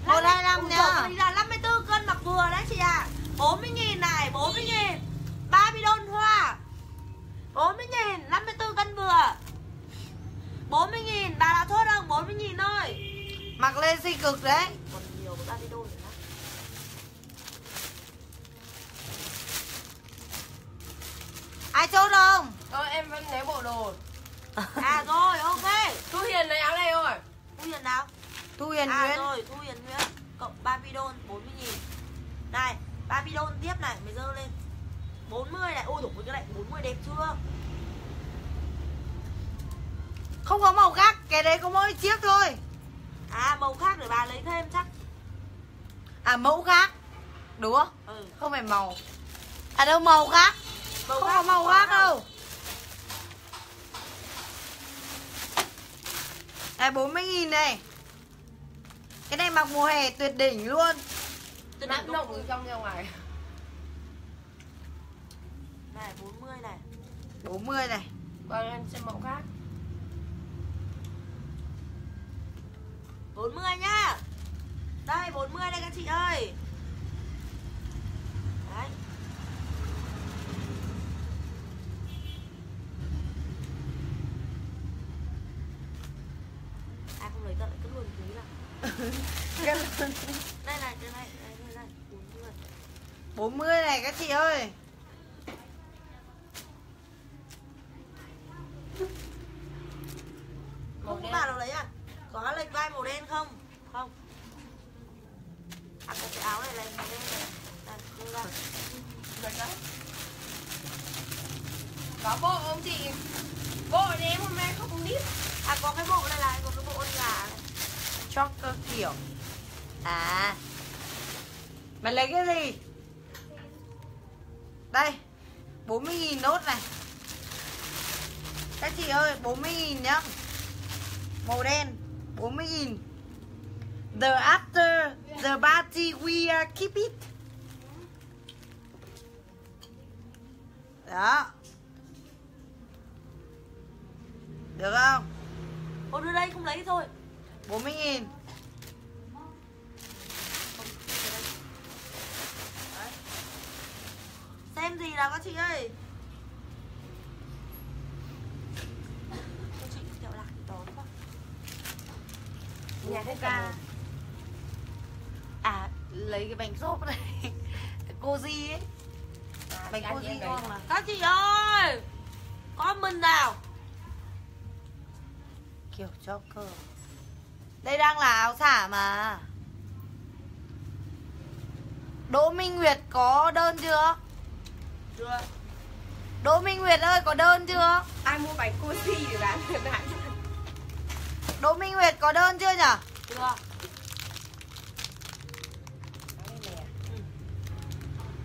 Năm- 125 Ôi nhá. dồi, con này là 54 cân mặc vừa đấy chị ạ à. 40 nghìn này 40 nghìn. Babylon hoa 40 nghìn 54 cân vừa 40 nghìn bà đã thốt không 40 nghìn thôi. Mặc lên si cực đấy. Còn nhiều nữa. Ai chốt không? Thôi em vẫn lấy bộ đồ. À rồi ok. Thu Hiền lấy áo này rồi Thu Hiền nào? Thu Hiền À Nguyễn rồi Thu Hiền Nguyễn Cộng Babylon 40 nghìn. Này Babylon tiếp này Mày dơ lên. 40 này Ôi ôi, cái này 40 đẹp chưa? Không có màu khác Cái đấy có mỗi chiếc thôi. À màu khác để bà lấy thêm chắc. À mẫu khác Đúng không? Ừ. Không phải màu. À đâu màu khác. Màu Không khác có màu khác đâu. đâu. Này 40 nghìn này. Cái này mặc mùa hè tuyệt đỉnh luôn Tôi nộng đúng từ trong ra ngoài. Này 40 này. 40 này. Vâng em xem mẫu khác. 40 nhá. Đây 40 đây các chị ơi. Đấy Ai không lấy tận lại cứ luôn quý là Cái- Đây này, đây này, đây này, đây này 40 40 này các chị ơi Màu Không có đen. bà nào lấy à? Có lệch vai màu đen không? Không À cái cái áo này là màu đen này Đây, đưa ra Được đấy Có bộ không chị? Bộ này em hôm nay không biết À có cái bộ này này, có cái bộ con gà này Cho cơ kiểu À Mày lấy cái gì Đây 40 nghìn nốt này Các chị ơi 40 nghìn nhá Màu đen 40 nghìn The after the party we uh, keep it Đó Được không Ô đưa đây không lấy thôi 40 nghìn Xem gì nào các chị ơi Cho chị kẹo lạc thì đón quá Nhà hết ca cả À xốp này *laughs* Cô Di ấy. À, Bánh ăn cô Di ngon mà. Các chị ơi? Comment nào? Kiểu cho cơ. Đây đang là áo xả mà. Đỗ Minh Nguyệt có đơn chưa? Chưa. Đỗ Minh Nguyệt ơi có đơn chưa? Ai mua bánh si để bán để bán Đỗ Minh Nguyệt có đơn chưa nhở? Chưa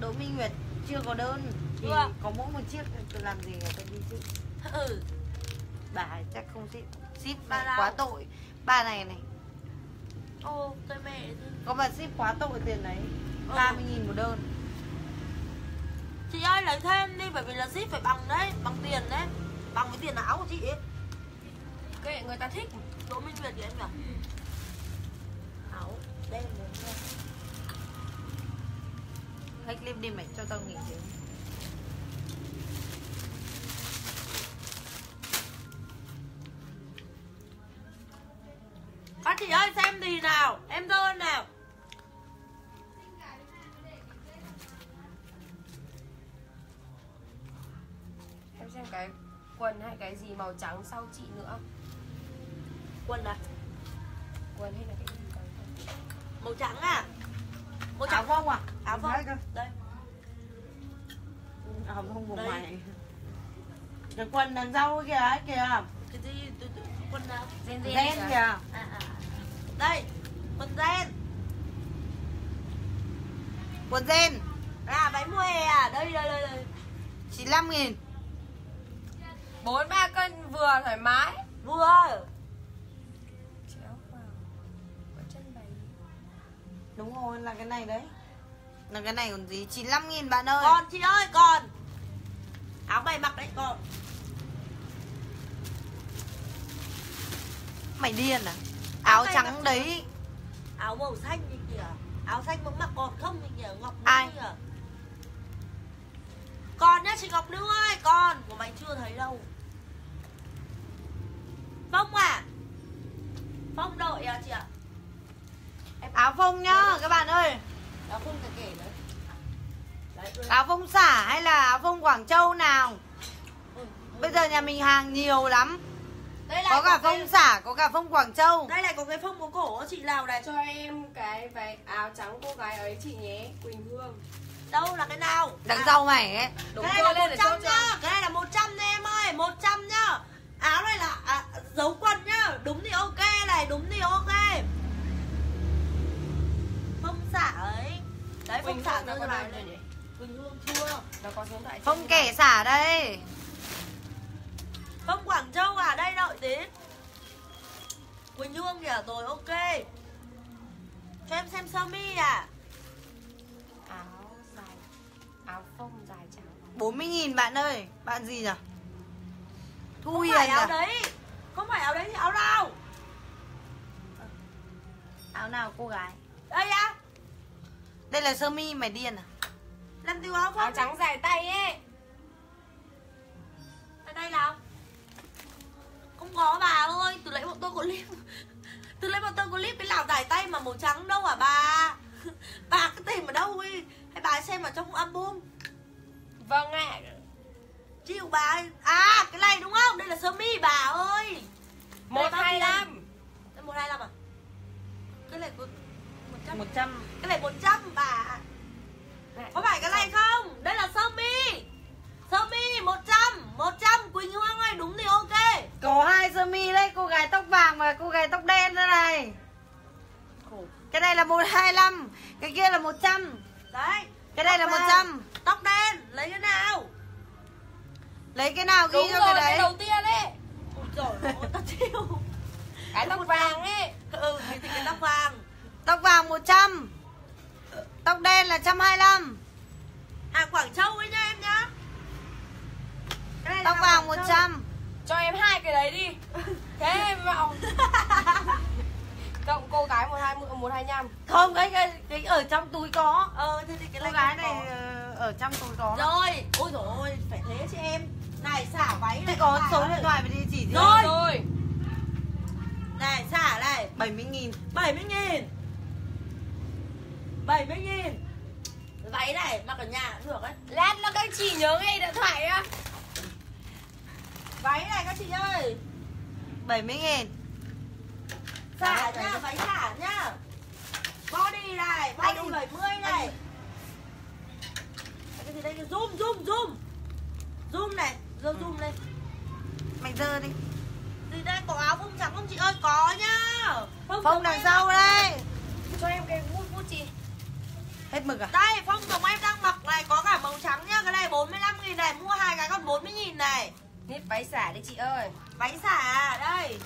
Đỗ Minh Nguyệt chưa có đơn. Thì Chưa. có mỗi một chiếc tôi làm gì người ta đi ship *laughs* Ừ. Bà chắc không ship Ship Bà này quá tội. Bà này này. Ô cái mẹ. Có mà ship quá tội tiền đấy. Ừ. 30 nghìn một đơn. Chị ơi lấy thêm đi bởi vì là ship phải bằng đấy Bằng tiền đấy. Bằng với tiền áo của chị ấy. Kệ người ta thích. Đỗ Minh Nguyệt thì em nhỉ? Áo đen đúng không? Khách clip đi mày cho tao nghỉ chứ. Các chị ơi xem gì nào? Em đơn nào? Em xem cái quần hay cái gì màu trắng sau chị nữa. Quần à Quần hay là cái gì? Màu trắng à Áo trắng phông à? Áo Đấy phông cơ. Đây Áo phông của mày Cái quần đằng sau kìa ấy kìa Cái gì? Quần Đen gen kìa. à, à. Đây Quần ren Quần ren À váy mùa hè à. Đây đây đây đây. 95 nghìn. Bốn ba cân vừa thoải mái. Vừa Đúng rồi là cái này đấy. Là cái này còn gì? 95 nghìn bạn ơi. Còn chị ơi còn. Áo mày mặc đấy còn. Mày điên à? Áo này trắng đấy. Áo màu xanh như kìa. Áo xanh bỗng mặc còn không như kìa Ngọc Nữ Ai? kìa. Còn nhá chị Ngọc Nữ ơi Còn. Của mày chưa thấy đâu. Phong à? Phong đợi à chị ạ Áo phông nhá các bạn ơi. Áo không thể kể nữa Đấy, Áo phông xả hay là áo phông Quảng Châu nào? Ừ. Bây giờ nhà mình hàng nhiều lắm. Đây Có cả cái- phông xả, có cả phông Quảng Châu. Đây này có cái phông có cổ chị nào này Cho em cái váy áo trắng cô gái ấy chị nhé Quỳnh Hương. Đâu là cái nào? Đằng À, sau mày ấy. Đúng cái này là 100 cho nhá Cái này là 100 nha em ơi 100 nhá. Áo này là à, dấu quần nhá Đúng thì ok này Đúng thì ok. Phông xả ấy. Đấy phông Quỳnh xả ra đây này nhỉ? Quỳnh Hương chưa? Nó có số điện thoại Phông trên kẻ xả đây. Phông Quảng Châu à đây đợi tí. Quỳnh Hương kìa rồi ok. Cho em xem sơ mi à. Áo dài Áo phông dài trắng 40.000 bạn ơi Bạn gì nhỉ? Thu Không Hiền phải áo à? đấy Không phải áo đấy thì áo nào? Áo nào cô gái? Đây á Đây là sơ mi mày điên à? Làm tiêu áo Áo trắng dài tay ấy. Ở đây nào? Không có bà ơi Từ lấy bọn tôi có clip. Từ lấy bọn tôi có clip cái nào dài tay mà màu trắng đâu hả bà? Bà cái tìm ở đâu ấy Hay bà xem ở trong album. Vâng ạ. Chịu bà ơi. À cái này đúng không? Đây là sơ mi bà ơi. 125 Đây? 125 à? Cái này có 100 100 Cái này 100 bà. Có phải cái này không? Đây là sơ mi. Sơ mi 100 100 Quỳnh Hương ơi đúng thì ok. Có hai sơ mi đấy, cô gái tóc vàng và cô gái tóc đen đây này. Cái này là 125 Cái kia là 100 Đấy Cái đây là Tóc 100 Tóc đen lấy cái nào? Lấy cái nào ghi Đúng cho rồi cái cái đấy? đầu tiên ấy. Ôi trời ơi tao *laughs* chịu. Cái tóc vàng ấy. Ừ thì cái tóc vàng Tóc vàng 100 Tóc đen là 125 Hàng Quảng Châu ấy nha em nhá. Tóc vàng Quảng Châu. 100 Cho em hai cái đấy đi. Thế em vào *laughs* Cộng cô gái 120, 125 Không, cái, cái, cái ở trong túi có. Ờ thì, thì cái Cô gái này có. ờ, ở trong túi có Rồi. Ôi dồi ôi phải thế chứ em. Này xả váy Thế này có số điện thoại và địa chỉ gì Rồi. Rồi Này xả này. 70 nghìn. 70 nghìn 70 nghìn. Váy này mặc ở nhà cũng được đấy Lát nữa các chị nhớ ngay điện thoại á Váy này các chị ơi. 70 nghìn. Xả nhá, váy xả nhá. Body này, body Anh- 70 này. Cái gì đây, cái zoom, zoom, zoom. Zoom này, zoom, zoom lên. Mày dơ đi. Thì đây có áo phông trắng không chị ơi, có nhá. Phong chồng đằng sau đây. Cho em cái chị Hết mực à? Đây, phong chồng em đang mặc này, có cả màu trắng nhá. Cái này 45 nghìn này, mua hai cái còn 40 nghìn này. Nít váy xả đi chị ơi. Váy xả, đây.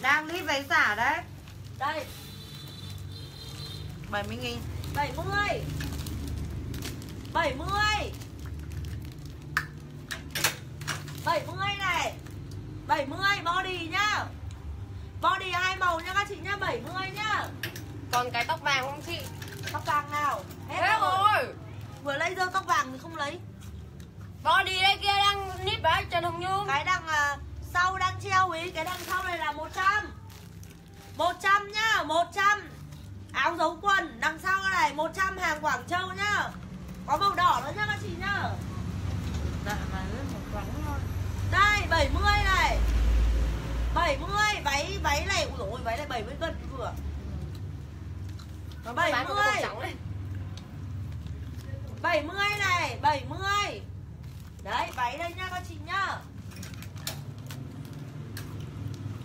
Đang lít váy xả đấy. Đây, 70 nghìn. 70 70 70 này. 70 body nhá. Body hai màu nha các chị nhá 70 nhá. Còn cái tóc vàng không chị? Tóc vàng nào? Hết, Hết rồi. rồi. Vừa lấy dơ tóc vàng thì không lấy. Body đây kia đang nít váy Trần Hồng Nhung. Cái đằng à, sau đang treo ý Cái đằng sau này là 100 100 nhá 100 Áo dấu quần Đằng sau này 100 hàng Quảng Châu nhá. Có màu đỏ nữa nhá các chị nhá. Dạ Đây 70 này. 70 váy váy này ui dồi, váy này 70 cân vừa Cái 70 màu trắng này. 70 này 70 Đấy váy đây nhá các chị nhá.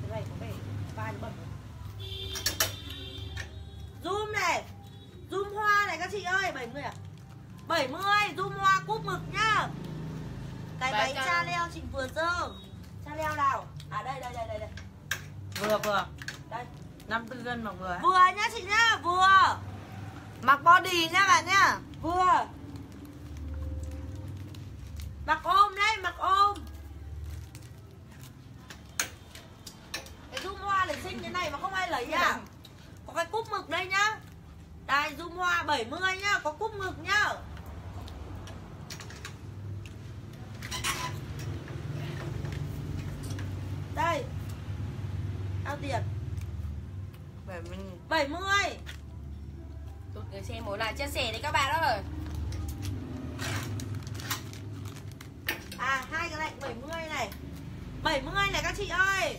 Cái này có vẻ vai nó bẩn. Rồi. Zoom này. Zoom hoa này các chị ơi 70 à? 70 Zoom hoa cúp mực nhá. Cái Váy cha leo chị vừa dơ. Cha leo nào? À đây đây đây đây, đây. Vừa vừa. Đây 54 cân mà vừa ấy. Vừa nhá chị nhá Vừa. Mặc body nhá bạn nhá. Vừa. Mặc ôm đấy Mặc ôm. Cái zoom hoa này xinh thế này mà không ai lấy à? Có cái cúp mực đây nhá. Đây zoom hoa 70 nhá Có cúp mực nhá. Đây. Bao tiền 70 nghìn 70 Tụt người xem mỗi lại chia sẻ đấy các bạn ơi À hai cái lạnh 70 này. Chị ơi.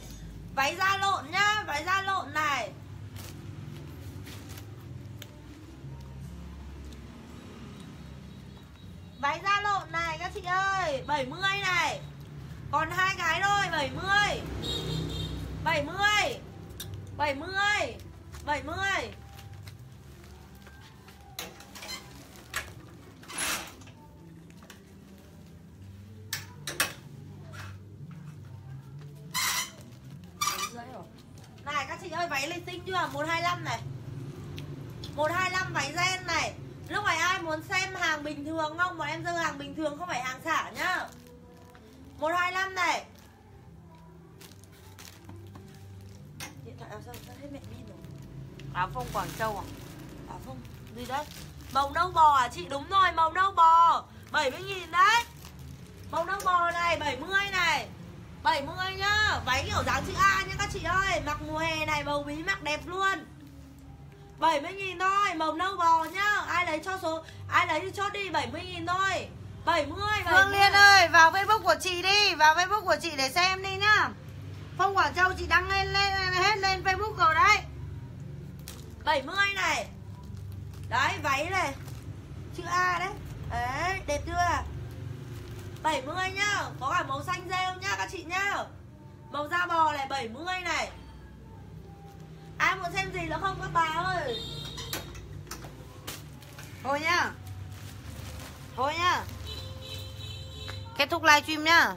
Váy da lộn nhá Váy da lộn này. Váy da lộn này các chị ơi 70 này. Còn hai cái thôi 70 70 70 70 Này các chị ơi váy lên xinh chưa 125 này 125 váy ren này Lúc này ai muốn xem hàng bình thường không Bọn em dơ hàng bình thường không phải hàng xả nhá 125 này Điện thoại làm sao sao hết mẹ pin rồi áo phông Quảng Châu à? À không, gì đấy. Màu nâu bò à chị? Đúng rồi màu nâu bò. 70 nghìn đấy. Màu nâu bò này 70 này. 70 nhá. Váy kiểu dáng chữ A nhá các chị ơi. Mặc mùa hè này bầu bí mặc đẹp luôn. 70 nghìn thôi Màu nâu bò nhá. Ai lấy cho số Ai lấy thì chốt đi 70 nghìn thôi. 70 70 Phương Liên ơi vào Facebook của chị đi Vào Facebook của chị để xem đi nhá. Phong Quảng Châu chị đăng lên, lên hết lên Facebook rồi đấy. 70 này. Đấy, váy này. Chữ A đấy. Đấy, đẹp chưa? 70 nhá. Có cả màu xanh rêu nhá, các chị nhá. Màu da bò này 70 này. Ai muốn xem gì nữa không, các bà ơi. Thôi nhá. Thôi nhá. Kết thúc livestream nhá.